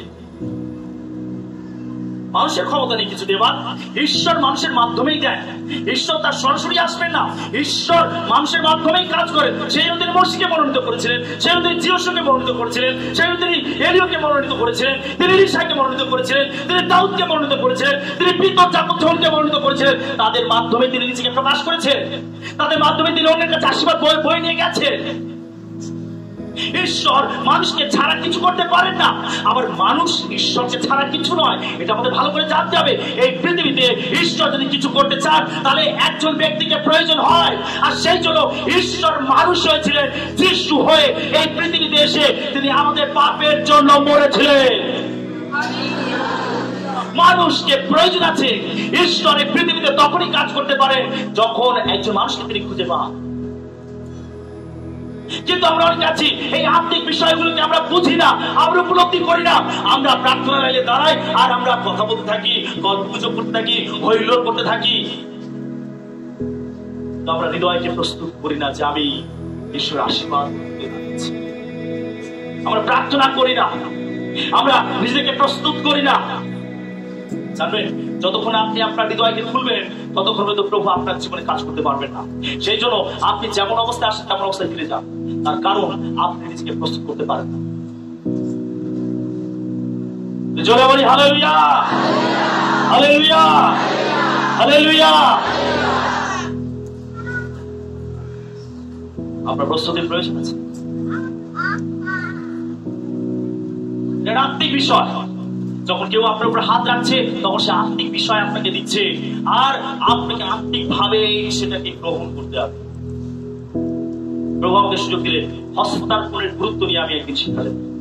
মানুষের ক্ষমতা নেই কিছু দেবার। ঈশ্বর মানুষের মাধ্যমেই দেয় ঈশ্বর তার সরাসরি আসবেন না। ঈশ্বর মানুষের মাধ্যমেই কাজ করেন। সেই জন্য তিনি মর্সিকে মনোনীত করেছিলেন। সেই তিনি জিওসকে মনোনীত করেছিলেন। সেই তিনি এলিওকে মনোনীত করেছিলেন। তিনি রিসাকে মনোনীত করেছিলেন। তিনি দাউদকে মনোনীত করেছিলেন। তিনি পিতর জাকব জনকে মনোনীত করেছিলেন। তাদের মাধ্যমে তিনি নিজেকে প্রকাশ করেছেন। তাদের মাধ্যমে তিনি অন্যের কাছে আশীর্বাদ বয়ে বয়ে নিয়ে গেছেন। ঈশ্বর মানুষকে ছাড়া কিছু করতে পারেন না। আবার মানুষ ঈশ্বরকে ছাড়া কিছু নয়। এটা আমাদের ভালো করে জানতে হবে। এই পৃথিবীতে ঈশ্বর যদি কিছু করতে চান, তাহলে একজন ব্যক্তিকে প্রয়োজন হয়। আর সেই জন্য ঈশ্বর মানুষ হয়েছিলেন, যিশু হয়ে এই পৃথিবীতে এসে তিনি আমাদের পাপের জন্য মরেছিলেন। মানুষকে প্রয়োজন আছে। ঈশ্বর এই পৃথিবীতে তখনই কাজ করতে পারে যখন একজন মানুষকে তিনি খুঁজে পান। কিন্তু আমরা অনেকে আছি, এই বিষয়গুলোকে আমরা বুঝি না, আমরা উপলব্ধি করি না। আমরা প্রার্থনা দাঁড়াই আর আমরা কথা বলতে থাকি, গল্প গুজব করতে থাকি করতে থাকি। আমরা হৃদয়কে প্রস্তুত করি না যে আমি ঈশ্বর আশীর্বাদ আমরা প্রার্থনা করি না। আমরা নিজেকে প্রস্তুত করি না। জানবেন? যতক্ষণ আপনি আপনার হৃদয়কে খুলবেন, ততক্ষণ হয়তো প্রভু আপনার জীবনে কাজ করতে পারবেন না। সেই জন্য আপনি যেমন অবস্থায় আসেন, তেমন অবস্থায় ফিরে যান। তার কারণ, আপনি নিজেকে প্রস্তুত করতে পারেন না। জোরে বলি, হালেলুয়া! আপনার প্রস্তুতির প্রয়োজন আছে। আত্মিক বিষয়। যখন কেউ আপনার উপর হাত রাখছে, তখন সে আত্মিক বিষয় আপনাকে দিচ্ছে। আর আপনাকে আত্মিক ভাবে সেটাকে গ্রহণ করতে হবে। প্রভু আমাকে সুযোগ দিলে হস্তান্তরের গুরুত্ব নিয়ে আমি একদিন দেব।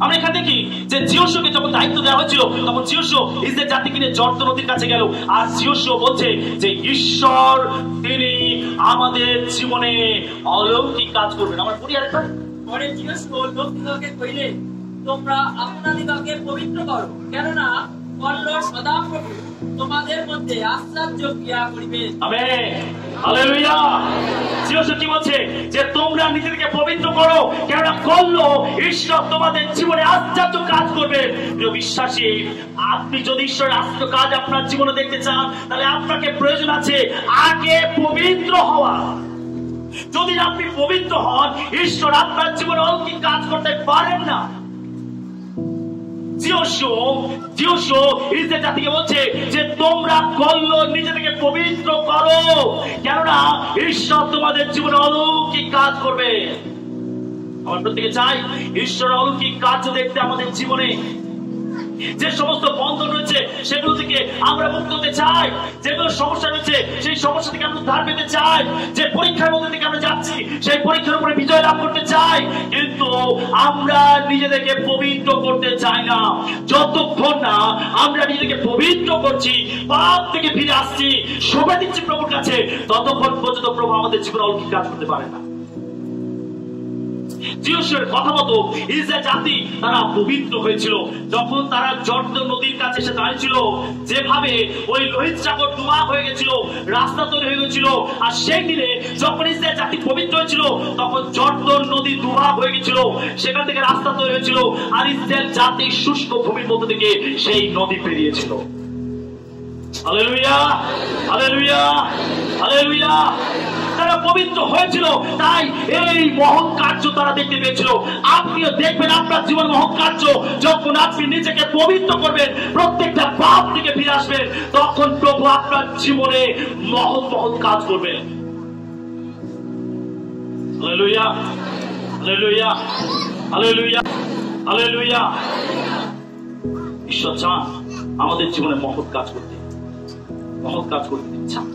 আমরা এখানে দেখি যে জিওসকে যখন দায়িত্ব দেওয়া হয়েছিল, তখন জিওসো ইসরায়েল জাতিকে নিয়ে জর্দ নদীর কাছে গেল। আর জিওসো বলছে যে, ঈশ্বর, তিনি আমাদের জীবনে অলৌকিক কাজ করবেন। আমার পড়ি পরে জিজ্ঞেস লোকদিগকে কইলে তোমরা আপনাদিগকে পবিত্র করো। কেননা কল্ল সদাপ্রভু তোমাদের মধ্যে আশ্চর্য ক্রিয়া করিবে। আমেন। কি বলছে যে তোমরা নিজেদেরকে পবিত্র করো, কেননা করল ঈশ্বর তোমাদের জীবনে আশ্চর্য কাজ করবে। প্রিয় বিশ্বাসী, আপনি যদি ঈশ্বরের আশ্চর্য কাজ আপনার জীবনে দেখতে চান, তাহলে আপনাকে প্রয়োজন আছে আগে পবিত্র হওয়া। যদি আপনি পবিত্র হন, ঈশ্বর আপনার জীবনে অলৌকিক কাজ করতে পারেন না। জাতিকে বলছে যে তোমরা করল নিজেদেরকে পবিত্র করো। কেননা ঈশ্বর তোমাদের জীবনে অলৌকিক কাজ করবে। আমার প্রত্যেকে চাই ঈশ্বর অলৌকিক কাজ দেখতে আমাদের জীবনে যে সমস্ত বন্ধন রয়েছে, সেগুলো থেকে আমরা মুক্ত হতে চাই। যেগুলো সমস্যা রয়েছে, সেই সমস্যা থেকে আমরা ধার পেতে চাই। যে পরীক্ষার মধ্যে থেকে আমরা যাচ্ছি, সেই পরীক্ষার উপরে বিজয় লাভ করতে চাই। কিন্তু আমরা নিজেদেরকে পবিত্র করতে চাই না। যতক্ষণ না আমরা নিজেদেরকে পবিত্র করছি, পাপ থেকে ফিরে আসছি, শোভা দিচ্ছি প্রভুর কাছে, ততক্ষণ পর্যন্ত প্রভু আমাদের জীবনে অলৌকিক কাজ করতে পারে না। জিওসের কথা মতো জাতি তারা পবিত্র হয়েছিল। যখন তারা নদীর কাছে এসে দাঁড়িয়েছিল, যেভাবে ওই লোহিত সাগর হয়ে গেছিল, রাস্তা তৈরি হয়ে গেছিল, আর সেই দিনে যখন জাতি পবিত্র হয়েছিল, তখন জর্দন নদী ডুবা হয়ে গেছিল, সেখান থেকে রাস্তা তৈরি হয়েছিল, আর ইসরায়েল জাতি শুষ্ক ভূমির মধ্যে থেকে সেই নদী পেরিয়েছিল। Hallelujah hallelujah hallelujah. তারা পবিত্র হয়েছিল, তাই এই মহৎ কার্য তারা দেখতে পেয়েছিল। আপনিও দেখবেন আপনার জীবন মহৎ কার্য। যখন আপনি নিজেকে পবিত্র করবেন, প্রত্যেকটা পাপ থেকে ফিরে আসবেন, তখন প্রভু আপনার জীবনে মহৎ মহৎ কাজ করবেন হালেলুয়া হালেলুয়া হালেলুয়া হালেলুয়া। ঈশ্বর চান আমাদের জীবনে মহৎ কাজ করতে। মহৎ কাজ করতে চান।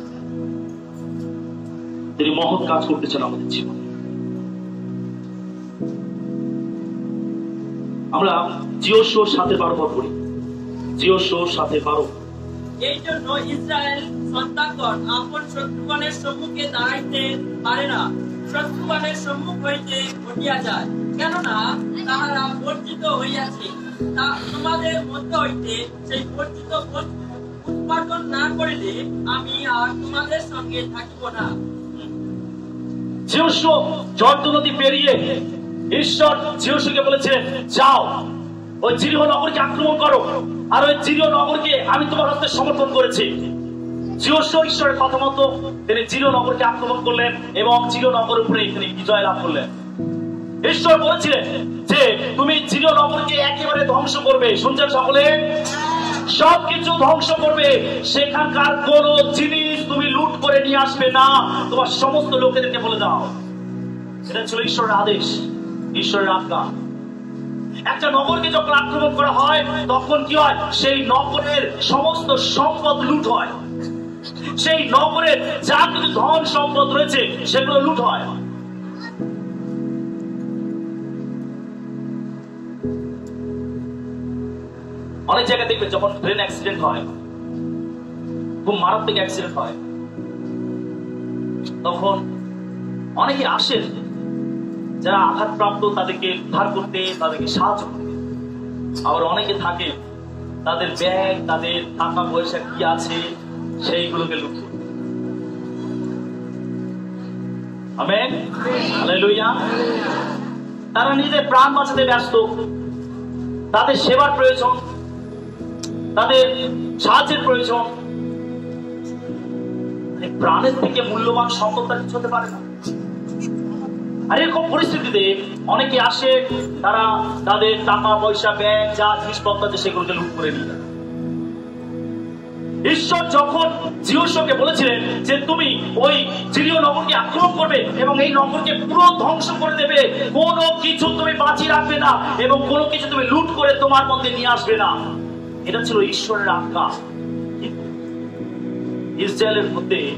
তিনি মহৎ কাজ আমাদের জীবনে। আমরা জিও শো সাথে বারো পর করি জিও শো সাথে বারো। এই জন্য ইসরায়েল সন্তানগণ আপন শত্রুগণের সম্মুখে দাঁড়াইতে পারে না। শত্রুগণের সম্মুখ হইতে ঘটিয়া যায়। কেননা তাহারা বর্জিত হইয়াছে। তা তোমাদের মধ্য হইতে সেই বর্জিত বস্তু উৎপাদন না করিলে আমি আর তোমাদের সঙ্গে থাকিব না। জর্দ নদী পেরিয়ে ঈশ্বর যাও, ওই জিরিহ নগরকে আক্রমণ করো, আর ওই জিরিহ নগরকে আমি তোমার সমর্থন করেছি। ঈশ্বরের কথা মতো তিনি জিরো নগরকে আক্রমণ করলেন এবং জিরো নগরের উপরে তিনি বিজয় লাভ করলেন। ঈশ্বর বলেছিলেন যে, তুমি জিরো নগরকে একেবারে ধ্বংস করবে। শুনছেন সকলে? সবকিছু ধ্বংস করবে। সেখানকার কোন জিনিস তুমি লুট করে নিয়ে আসবে না। তোমার সমস্ত লোকেদেরকে বলে দাও। এটা ছিল ঈশ্বরের আদেশ, ঈশ্বরের আজ্ঞা। একটা নগরকে যখন আক্রমণ করা হয়, তখন কি হয়? সেই নগরের সমস্ত সম্পদ লুট হয়। সেই নগরের যা কিছু ধন সম্পদ রয়েছে, সেগুলো লুট হয়। অনেক জায়গায় দেখবে যখন ট্রেন অ্যাক্সিডেন্ট হয়, খুব মারাত্মক অ্যাক্সিডেন্ট হয়, তখন অনেকে আসেন যারা আঘাতপ্রাপ্ত, তাদেরকে উদ্ধার করতে, তাদেরকে সাহায্য করতে। আবার অনেকে থাকে, তাদের ব্যাগ, তাদের টাকা পয়সা কি আছে, সেইগুলোকে হালেলুয়া। তারা নিজেদের প্রাণ বাঁচাতে ব্যস্ত, তাদের সেবার প্রয়োজন তাদের সাহায্যের প্রয়োজন। প্রাণের থেকে মূল্যবান সম্পদটা কিছু হতে পারে না। আর, এরকম পরিস্থিতিতে অনেকে আসে, তারা তাদের টাকা, পয়সা, ব্যাগ, যা জিনিসপত্র আছে সেগুলোকে লুট করে নিয়ে যায়। ঈশ্বর যখন জিওসকে বলেছিলেন যে তুমি ওই জিরিয় নগরকে আক্রমণ করবে এবং এই নগরকে পুরো ধ্বংস করে দেবে, কোনো কিছু তুমি বাঁচিয়ে রাখবে না এবং কোনো কিছু তুমি লুট করে তোমার মধ্যে নিয়ে আসবে না। এটা ছিল ঈশ্বরের আজ্ঞা। ইসরায়েলের মধ্যে,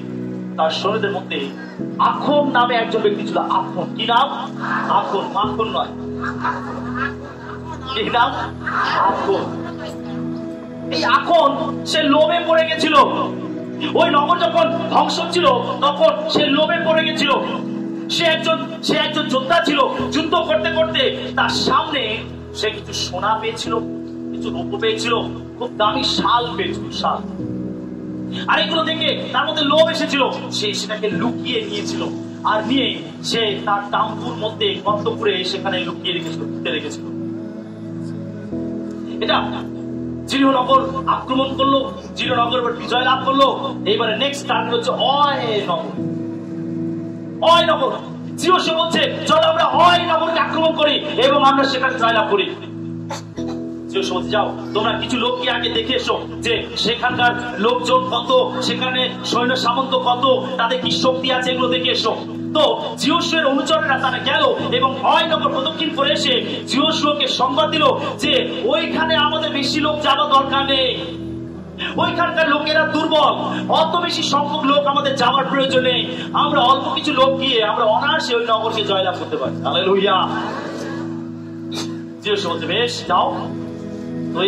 তার শরীরের মধ্যে আখন নামে একজন ব্যক্তি ছিল আখন কি নাম? আখন মাখন নয়। কি নাম? আখন এই আখন সে লোভে পড়ে গেছিল। ওই নগর যখন ধ্বংস ছিল তখন সে লোভে পড়ে গেছিল। সে একজন সে একজন যোদ্ধা ছিল। যুদ্ধ করতে করতে তার সামনে সে কিছু সোনা পেয়েছিল। পেয়েছিল খুব দামি শাল পেয়েছিল শাল। তার মধ্যে লোভ এসেছিল, সে সেটাকে লুকিয়ে নিয়েছিল। আর নিয়ে সে তার মধ্যে গর্ত করে সেখানে লুকিয়ে রেখেছিল রেখেছিল। এটা জিরিয়নগর আক্রমণ করল জিরিয়নগর এবার বিজয় লাভ করল। এবারে নেক্সট টার্গেট হচ্ছে অয় নগর অয় নগর জিও সে বলছে, চলো আমরা অয় নগরকে আক্রমণ করি এবং আমরা সেখানে জয়লাভ করি। জিও যাও, তোমরা কিছু লোককে আগে দেখে এসো যে সেখানকার লোকজন কত, সেখানে সৈন্য সামন্ত কত, তাদের কি শক্তি আছে এগুলো দেখে এসো। তো জিওসুয়ের অনুচরেরা তারা গেল এবং অয়নগর প্রদক্ষিণ করে এসে জিওসুকে সংবাদ দিল যে ওইখানে আমাদের বেশি লোক যাওয়া দরকার নেই। ওইখানকার লোকেরা দুর্বল, অত বেশি সংখ্যক লোক আমাদের যাওয়ার প্রয়োজন নেই। আমরা অল্প কিছু লোক গিয়ে আমরা অনায়াসে ওই নগরকে জয়লাভ করতে পারি। তাহলে লইয়া জিওস বেশ, যাও।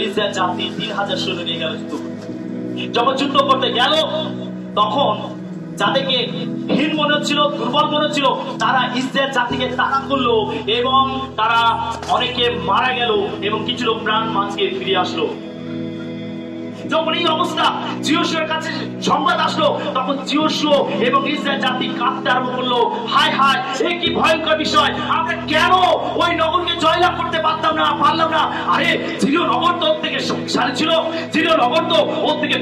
ইসরায়েল জাতি তিন হাজার সৈন্য নিয়ে গেল যখন যুদ্ধ করতে গেল, তখন যাদেরকে হীন মনে হচ্ছিল, দুর্বল মনে হচ্ছিল, তারা ইসরায়েল জাতিকে তাড়া করল এবং তারা অনেকে মারা গেল এবং কিছু লোক প্রাণ মাঝকে ফিরে আসলো। যখন এই অবস্থা কাছে সংবাদ আসলো, তখন এবং ইসরায়েল জাতি কাঁদতে আরম্ভ করল। কি ভয়ঙ্কর বিষয়। আমরা কেন ওই নগরকে জয়লাভ করতে পারতাম না, পারলাম না? আরে, জিরো নগর তো থেকে শক্তিশালী ছিল, জিরো নগর তো ওর থেকে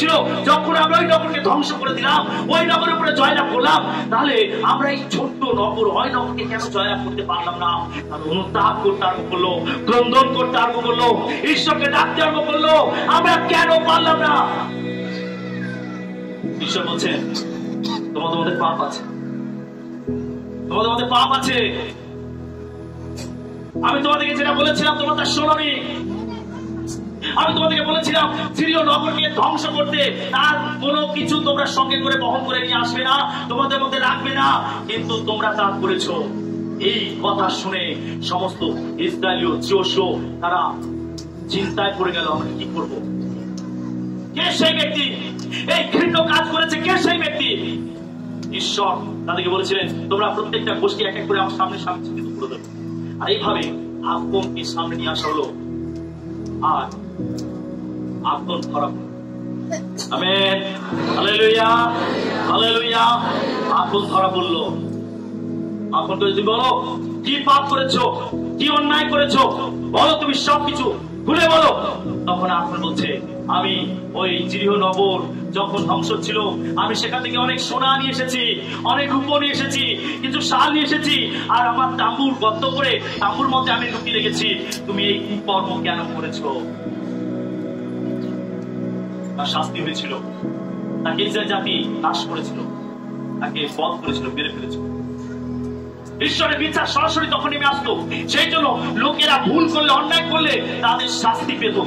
ছিল। যখন আমরা ওই নগরকে ধ্বংস করে দিলাম, ওই নগরের উপরে জয়লাভ করলাম, তাহলে আমরা এই ছোট্ট নগর, ওই নগরকে কেন জয়লাভ করতে পারলাম না? তাহলে অনুতাপ করতে আরম্ভ করল, ক্রন্দন করতে আরম্ভ করল, ঈশ্বরকে ডাকতে আরম্ভ করল। আমরা কেন পারলাম না? ঈশ্বর বলছেন তোমাদের পাপ আছে। তোমাদের মধ্যে পাপ আছে। আমি তোমাদেরকে যেটা বলেছিলাম, তোমরা তা শোনোনি। আমি তোমাদেরকে বলেছিলাম সিরিয় নগরকে ধ্বংস করতে তার কোনো কিছু তোমরা সঙ্গে করে বহন করে নিয়ে আসবে না, তোমাদের মধ্যে রাখবে না। কিন্তু তোমরা তা করেছ। এই কথা শুনে সমস্ত ইসরায়েলীয় জিওসো তারা চিন্তায় পড়ে গেল, আমরা কি করব? কে সেই ব্যক্তি? এই ঘৃণ্য কাজ করেছে কে সেই ব্যক্তি? ঈশ্বর তাদেরকে বলেছিলেন, তোমরা প্রত্যেকটা গোষ্ঠী এক এক করে আমার সামনে সামনে চিহ্নিত করে দেবে। আর এইভাবে আফগনকে সামনে নিয়ে আসা হলো। আর আফগন ধরা। আমেন। হালেলুয়া। হালেলুয়া। আফগন ধরা পড়ল। এখন তো যদি বলো, কি পাপ করেছ? কি অন্যায় করেছ? বলো তুমি সবকিছু। খুলে বলো। তখন এখন বলছে আমি ওই জিরিহ নগর যখন ধ্বংস ছিল, আমি সেখান থেকে অনেক সোনা নিয়ে এসেছি, অনেক রূপ নিয়ে এসেছি, কিছু শাল নিয়ে এসেছি, আর আমার তাম্বুর গর্ত করে তাম্বুর মধ্যে আমি লুকিয়ে রেখেছি। তুমি এই কুকর্ম কেন করেছ? তার শাস্তি হয়েছিল। তাকে ইসরায়েল জাতি নাশ করেছিল, তাকে বধ করেছিল, মেরে ফেলেছিল। ঈশ্বরের বিচার সরাসরি তখন নেমে আসতো। সেই জন্য লোকেরা ভুল করলে, অন্যায় করলে তাদের শাস্তি পেত।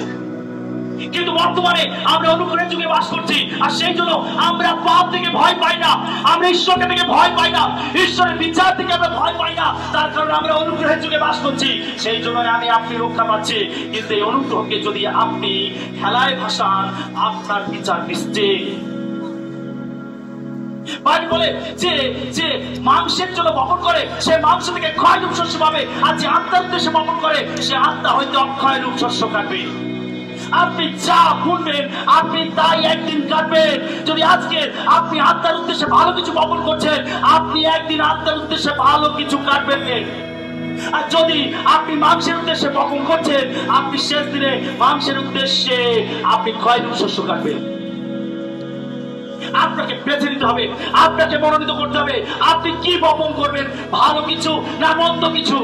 কিন্তু বর্তমানে আমরা অনুগ্রহের যুগে বাস করছি। আর সেই জন্য আমরা পাপ থেকে ভয় পাই না। আমরা ঈশ্বরকে থেকে ভয় পাই না। ঈশ্বরের বিচার থেকে আমরা ভয় পাই না। তার কারণে আমরা অনুগ্রহের যুগে বাস করছি। সেই জন্য আমি আপনি রক্ষা পাচ্ছি। কিন্তু এই অনুগ্রহকে যদি আপনি খেলায় ভাসান, আপনার বিচার নিশ্চিত। বাইবেল বলে যে যে মাংসের জন্য বপন করে, সে মাংস থেকে ক্ষয় রূপ শস্য পাবে। আর যে আত্মার উদ্দেশ্যে বপন করে, সে আত্মা হয়তো অক্ষয় রূপ শস্য কাটবে। আপনি যা বুনবেন আপনি তাই একদিন কাটবেন। যদি আজকে আপনি আত্মার উদ্দেশ্যে ভালো কিছু বপন করছেন, আপনি একদিন আত্মার উদ্দেশ্যে ভালো কিছু কাটবেন আর যদি আপনি মাংসের উদ্দেশ্যে বপন করছেন, আপনি শেষ দিনে মাংসের উদ্দেশ্যে আপনি ক্ষয় শস্য কাটবেন। আপনাকে বেছে নিতে হবে, আপনাকে মনোনীত করতে হবে। আপনি কি বপন করবেন? ভালো কিছু না মন্দ কিছু?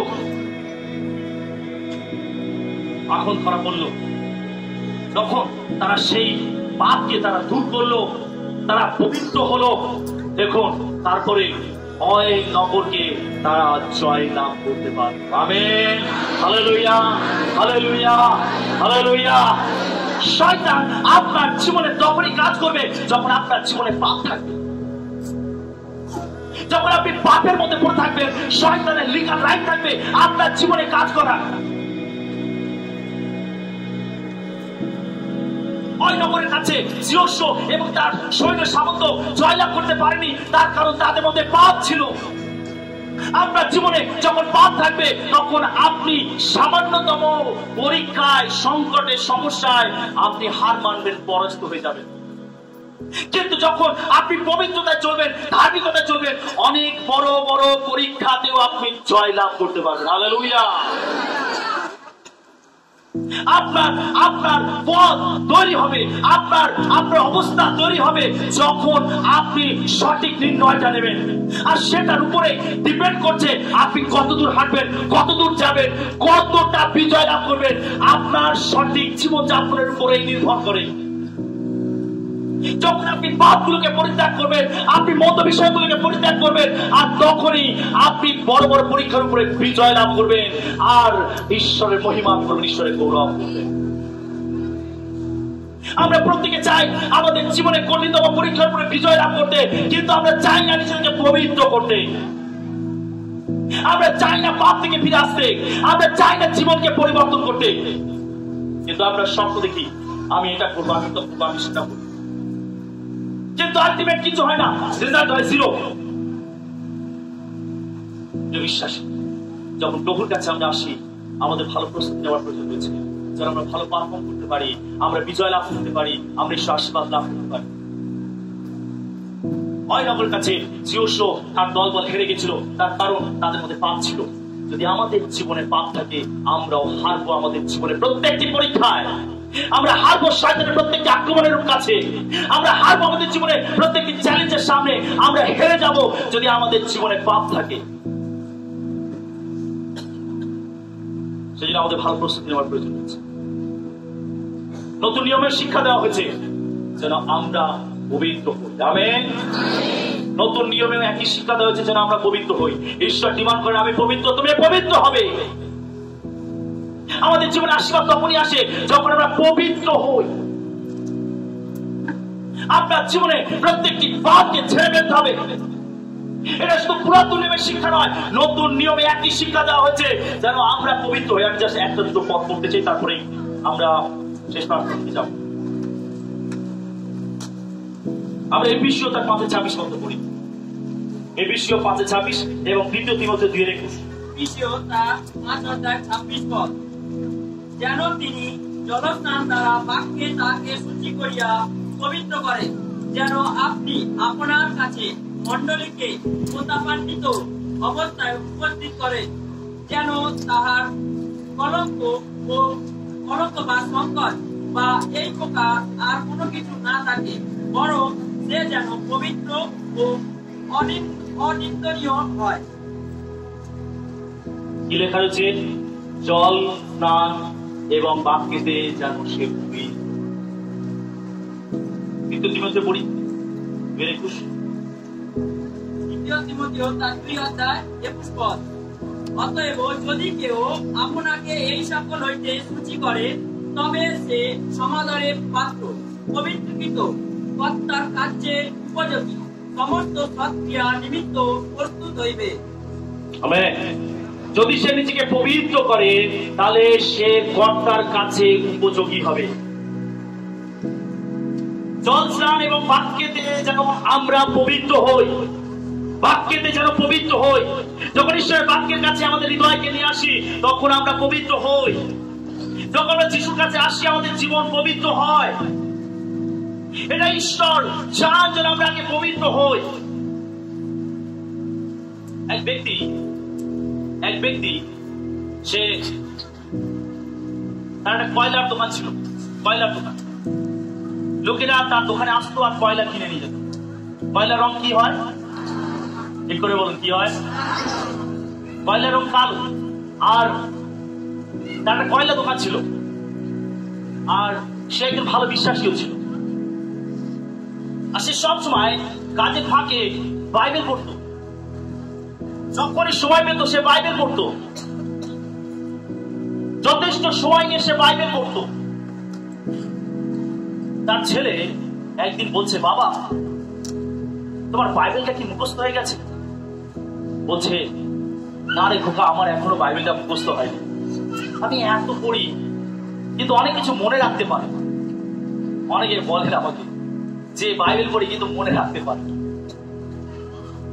এখন ধরা পড়ল। তখন তারা সেই পাপকে তারা দূর করল, তারা পবিত্র হলো, দেখুন, তারপরে হয় নগরকে তারা জয় লাভ করতে আমেন। শয়তান আপনার জীবনে তখনই কাজ করবে যখন আপনার জীবনে পাপ থাকবে। যখন আপনি পাপের মধ্যে পড়ে থাকবেন, শয়তানের লিগাল রাইট থাকবে, আপনার জীবনে কাজ করা। ওই নগরের কাছে জিয়স্য এবং তার সৈন্য সামন্ত জয়লাভ করতে পারেনি। তার কারণ তাদের মধ্যে পাপ ছিল। আপনার জীবনে যখন পাপ থাকবে, তখন আপনি সামান্যতম পরীক্ষায়, সংকটে, সমস্যায় আপনি হার মানবেন পরাস্ত হয়ে যাবেন। কিন্তু যখন আপনি পবিত্রতায় চলবেন, ধার্মিকতায় চলবেন, অনেক বড় বড় পরীক্ষাতেও আপনি জয় লাভ করতে পারবেন। হালেলুয়া! আপনার আপনার পথ তৈরি হবে, আপনার আপনার অবস্থা তৈরি হবে যখন আপনি সঠিক নির্ণয়টা নেবেন। আর সেটার উপরে ডিপেন্ড করছে আপনি কতদূর হাঁটবেন, কতদূর যাবেন, কতটা বিজয় লাভ করবেন। আপনার সঠিক জীবনযাপনের উপরেই নির্ভর করে। যখন আপনি পাপগুলোকে পরিত্যাগ করবেন, আপনি মত বিষয়গুলোকে পরিত্যাগ করবেন, আর তখনই আপনি বড় বড় পরীক্ষার উপরে বিজয় লাভ করবেন, আর ঈশ্বরের মহিমা করবেন ঈশ্বরের গৌরব করবেন। আমরা প্রত্যেকে চাই আমাদের জীবনে কঠিনতম পরীক্ষার উপরে বিজয় লাভ করতে, কিন্তু আমরা চাই না নিজেকে পবিত্র করতে। আমরা চাই না পাপ থেকে ফিরে আসতে, আমরা চাই না জীবনকে পরিবর্তন করতে। কিন্তু আমরা স্বপ্ন দেখি, আমি এটা করব, আমি তো করব, আমি সেটা করব। কিন্তু আলটিমেট কিছু হয় না। রেজাল্ট হয় জিরো বিশ্বাস? যখন প্রভুর কাছে আমরা আসি, আমাদের ভালো প্রস্তুতি নেওয়ার প্রয়োজন রয়েছে। যেন আমরা ভালো পারফর্ম করতে পারি, আমরা বিজয় লাভ করতে পারি, আমরা ঈশ্বর আশীর্বাদ লাভ করতে পারি। অয়নগরের কাছে জিওস তার দল বল হেরে গেছিল। তার কারণ তাদের মধ্যে পাপ ছিল। যদি আমাদের জীবনে পাপ থাকে, আমরাও হারবো আমাদের জীবনে প্রত্যেকটি পরীক্ষায়। আমরা হারবো শয়তানের প্রত্যেকটি আক্রমণের কাছে। আমরা হারবো আমাদের জীবনে প্রত্যেকটি চ্যালেঞ্জের সামনে। আমরা হেরে যাব যদি আমাদের জীবনে পাপ থাকে। সেজন্য আমাদের ভালো প্রস্তুতি নেওয়ার প্রয়োজন নতুন নিয়মের শিক্ষা দেওয়া হয়েছে, যেন আমরা পবিত্র হই। আমেন। নতুন নিয়মে একই শিক্ষা দেওয়া হয়েছে, যেন আমরা পবিত্র হই। ঈশ্বর ডিমান্ড করে আমি পবিত্র, তুমি পবিত্র হবে। আমাদের জীবনে আশীর্বাদ তখনই আসে যখন আমরা পবিত্র হই। আপনার জীবনে প্রত্যেকটি পাপকে ছেড়ে ফেলতে হবে। এটা শুধু পুরাতন নিয়মের শিক্ষা নয়, নতুন নিয়মে একই শিক্ষা দেওয়া হয়েছে, যেন আমরা পবিত্র হই। আমি জাস্ট একটা দুটো পথ করতে চাই তারপরে আমরা শেষ যাব। আমরা এই বিশ্ব তার পাঁচে ছাব্বিশ মতো করি এই বিশ্ব পাঁচে ছাব্বিশ এবং দ্বিতীয় তিমতে দুই একুশ। তার পাঁচ অধ্যায় ছাব্বিশ পদ। যেন তিনি জলস্নান দ্বারা বাক্যে তাকে সূচি করিয়া পবিত্র করে যেন আপনি আপনার কাছে মণ্ডলীকে প্রতাপান্বিত অবস্থায় উপস্থিত করে যেন তাহার কলঙ্ক ও কলঙ্ক বা সংকট বা এই প্রকার আর কোনো কিছু না থাকে, বরং সে যেন পবিত্র ও অনিন- অনিন্দনীয় হয়। কি লেখা রয়েছে? জল, স্নান এবং বাক্যেতে যেন সে ভূমি তিমতে পড়ি। দুই একুশ দ্বিতীয় তিমথেয় তার দুই অধ্যায় একুশ পদ অতএব যদি কেউ আপনাকে এই সকল হইতে সূচি করে তবে সে সমাদরের পাত্র পবিত্রকৃত কর্তার কার্যে উপযোগী। সমস্ত সৎক্রিয়া নিমিত্ত প্রস্তুত হইবে। আমেন। যদি সে নিজেকে পবিত্র করে, তাহলে সে কর্তার কাছে উপযোগী হবে। জল, স্নান এবং বাক্যেতে যেন আমরা পবিত্র হই বাক্যেতে যেন পবিত্র হই। যখন ঈশ্বরের বাক্যের কাছে আমাদের হৃদয়কে নিয়ে আসি, তখন আমরা পবিত্র হই। যখন আমরা যিশুর কাছে আসি, আমাদের জীবন পবিত্র হয়। এটা ঈশ্বর চান যেন আমরা আগে পবিত্র হই। এক ব্যক্তি এক ব্যক্তি, সে তার একটা কয়লার দোকান ছিল, কয়লার দোকান। লোকেরা তার দোকানে আসতো আর কয়লা কিনে নিয়ে যেত। কয়লার রং কি হয়? ঠিক করে বলুন, কি হয়? কয়লার রং কালো। আর তার একটা কয়লা দোকান ছিল। আর সে একজন ভালো বিশ্বাসীও ছিল। আর সে সবসময় কাজের ফাঁকে বাইবেল পড়তো। যখনই সময় পেত সে বাইবেল পড়তো। যথেষ্ট সময় নিয়ে সে বাইবেল পড়তো। তার ছেলে একদিন বলছে, বাবা, তোমার বাইবেলটা কি মুখস্থ হয়ে গেছে? বলছে, না রে খোকা, আমার এখনও বাইবেলটা মুখস্থ হয়নি। আমি এত পড়ি, কিন্তু অনেক কিছু মনে রাখতে পারে। অনেকে বলেন আমাকে যে বাইবেল পড়ি কিন্তু মনে রাখতে পারে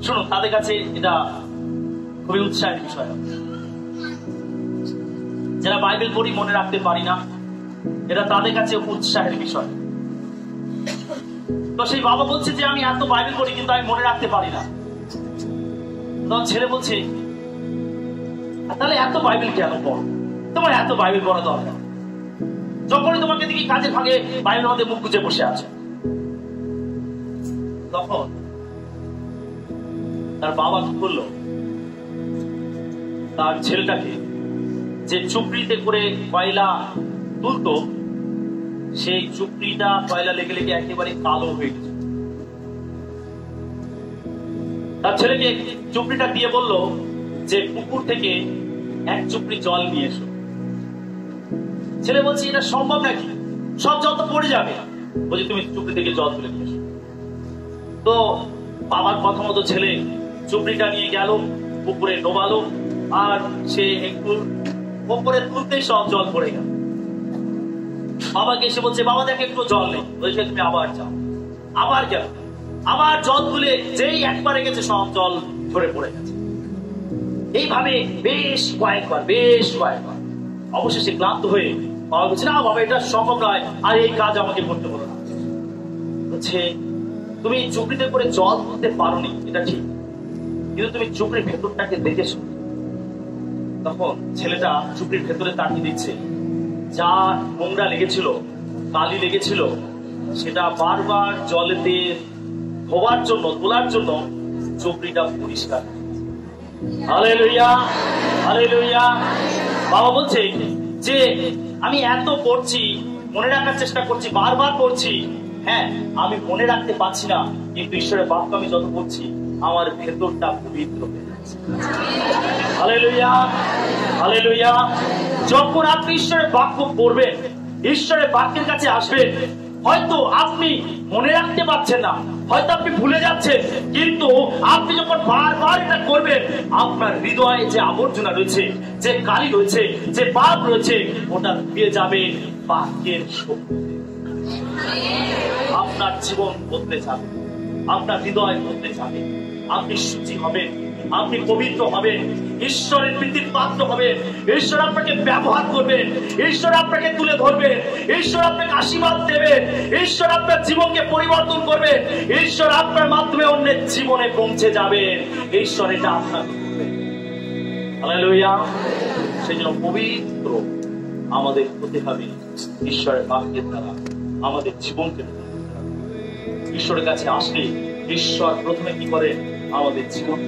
শুনুন, তাদের কাছে এটা খুবই উৎসাহের বিষয়। যারা বাইবেল পড়ি মনে রাখতে পারি না এটা তাদের কাছে উৎসাহের বিষয়। তো সেই বাবা বলছে যে, আমি এত বাইবেল পড়ি, কিন্তু আমি মনে রাখতে পারি না। তখন ছেলে বলছে তাহলে এত বাইবেল কেন পড়ো? তোমার এত বাইবেল পড়া দরকার। যখনই তোমাকে দেখি কাজের ভাগে বাইবেল মধ্যে মুখ গুজে বসে আছে। তখন তার বাবা কি করল? তার ছেলেটাকে যে চুপড়িতে করে কয়লা তুলতো, সেই চুপড়িটা কয়লা লেগে লেগে একেবারে কালো হয়ে গেছে। তার ছেলেকে চুপড়িটা দিয়ে বলল যে, পুকুর থেকে এক চুপড়ি জল নিয়ে এসো। ছেলে বলছে, এটা সম্ভব নাকি? সব জল তো পড়ে যাবে। বলছে, তুমি চুপড়ি থেকে জল তুলে নিয়ে এসো। তো বাবার কথা মতো ছেলে চুপড়িটা নিয়ে গেল, পুকুরে ডোবালো আর সে একটু ওপরে তুলতেই সব জল পড়ে গেল। বাবাকে এসে বলছে, বাবা, দেখে একটু জল নেই। বলছে, তুমি আবার যাও। আবার গেল। আবার জল তুলে যেই একবারে গেছে সব জল ঝরে পড়ে গেছে। এইভাবে বেশ কয়েকবার বেশ কয়েকবার অবশেষে ক্লান্ত হয়ে বাবা বলছে, না, বাবা, এটা সম্ভব নয়। আর এই কাজ আমাকে করতে বলো না। বলছে, তুমি চুপড়িতে করে জল তুলতে পারোনি, এটা ঠিক। কিন্তু তুমি চুপড়ির ভেতরটাকে দেখেছ। তখন ছেলেটা চুপড়ির ভেতরে তাকিয়ে দিচ্ছে যা নোংরা লেগেছিল, কালি লেগেছিল, সেটা বারবার জলেতে ধোয়ার জন্য, তোলার জন্য চুপড়িটা পরিষ্কার। হালে লইয়া হালে লইয়া বাবা বলছে যে, আমি এত পড়ছি, মনে রাখার চেষ্টা করছি, বারবার পড়ছি। হ্যাঁ আমি মনে রাখতে পারছি না, কিন্তু ঈশ্বরের বাক্য আমি যত পড়ছি আমার ভেতরটা পবিত্র হয়ে হালেলুয়া যখন আপনি ঈশ্বরের বাক্য পড়বেন, ঈশ্বরের বাক্যের কাছে আসবেন, হয়তো আপনি মনে রাখতে পারছেন না, হয়তো আপনি ভুলে যাচ্ছেন, কিন্তু আপনি যখন বারবার এটা করবেন, আপনার হৃদয়ে যে আবর্জনা রয়েছে, যে কালি রয়েছে, যে পাপ রয়েছে, ওটা ধুয়ে যাবে বাক্যের আপনার জীবন বদলে যাবে, আপনার হৃদয় বদলে যাবে। আপনি সুচি হবেন, আপনি পবিত্র হবেন, ঈশ্বরের প্রীতির পাত্র হবেন, ঈশ্বর আপনাকে ব্যবহার করবেন, ঈশ্বর আপনাকে তুলে ধরবেন ঈশ্বর আপনাকে আশীর্বাদ দেবেন ঈশ্বর আপনার জীবনকে পরিবর্তন করবেন ঈশ্বর আপনার মাধ্যমে অন্যের জীবনে পৌঁছে যাবেন ঈশ্বর এটা হালেলুয়া। সেই জন্য পবিত্র আমাদের হতে হবে ঈশ্বরের বাক্যের দ্বারা, আমাদের জীবনকে হবে। ঈশ্বরের কাছে আসলে ঈশ্বর প্রথমে কি করে আমাদের জীবন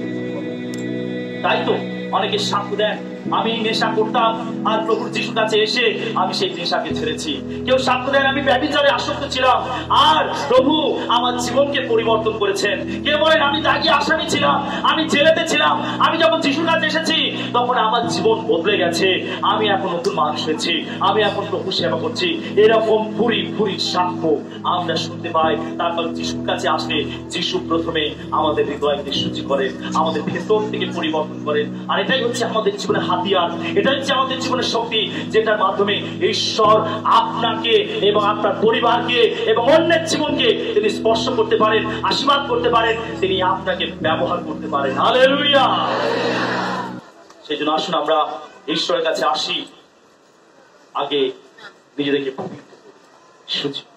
তাই তো অনেকে সাপ দেন আমি নেশা করতাম, আর প্রভুর যিশুর কাছে এসে আমি সেই নেশাকে ছেড়েছি। কেউ সাক্ষ্য দেন আমি ব্যবিচারে আসক্ত ছিলাম, আর প্রভু আমার জীবনকে পরিবর্তন করেছেন। কেউ বলেন, আমি দাগি আসামি ছিলাম, আমি জেলেতে ছিলাম, আমি যখন যিশুর কাছে এসেছি, তখন আমার জীবন বদলে গেছে। আমি এখন নতুন মানুষ হয়েছি, আমি এখন প্রভু সেবা করছি। এরকম ভুরি ভুরি সাক্ষ্য আমরা শুনতে পাই। তারপর যিশুর কাছে আসলে যিশু প্রথমে আমাদের হৃদয়কে সূচি করেন, আমাদের ভেতর থেকে পরিবর্তন করেন। আর এটাই হচ্ছে আমাদের জীবনের হাতিয়ার এটা হচ্ছে আমাদের জীবনের শক্তি, যেটার মাধ্যমে ঈশ্বর আপনাকে এবং আপনার পরিবারকে এবং অন্যের জীবনকে তিনি স্পর্শ করতে পারেন, আশীর্বাদ করতে পারেন, তিনি আপনাকে ব্যবহার করতে পারেন। হালেলুয়া! সেই জন্য আসুন আমরা ঈশ্বরের কাছে আসি। আগে নিজেদেরকে পবিত্র করি।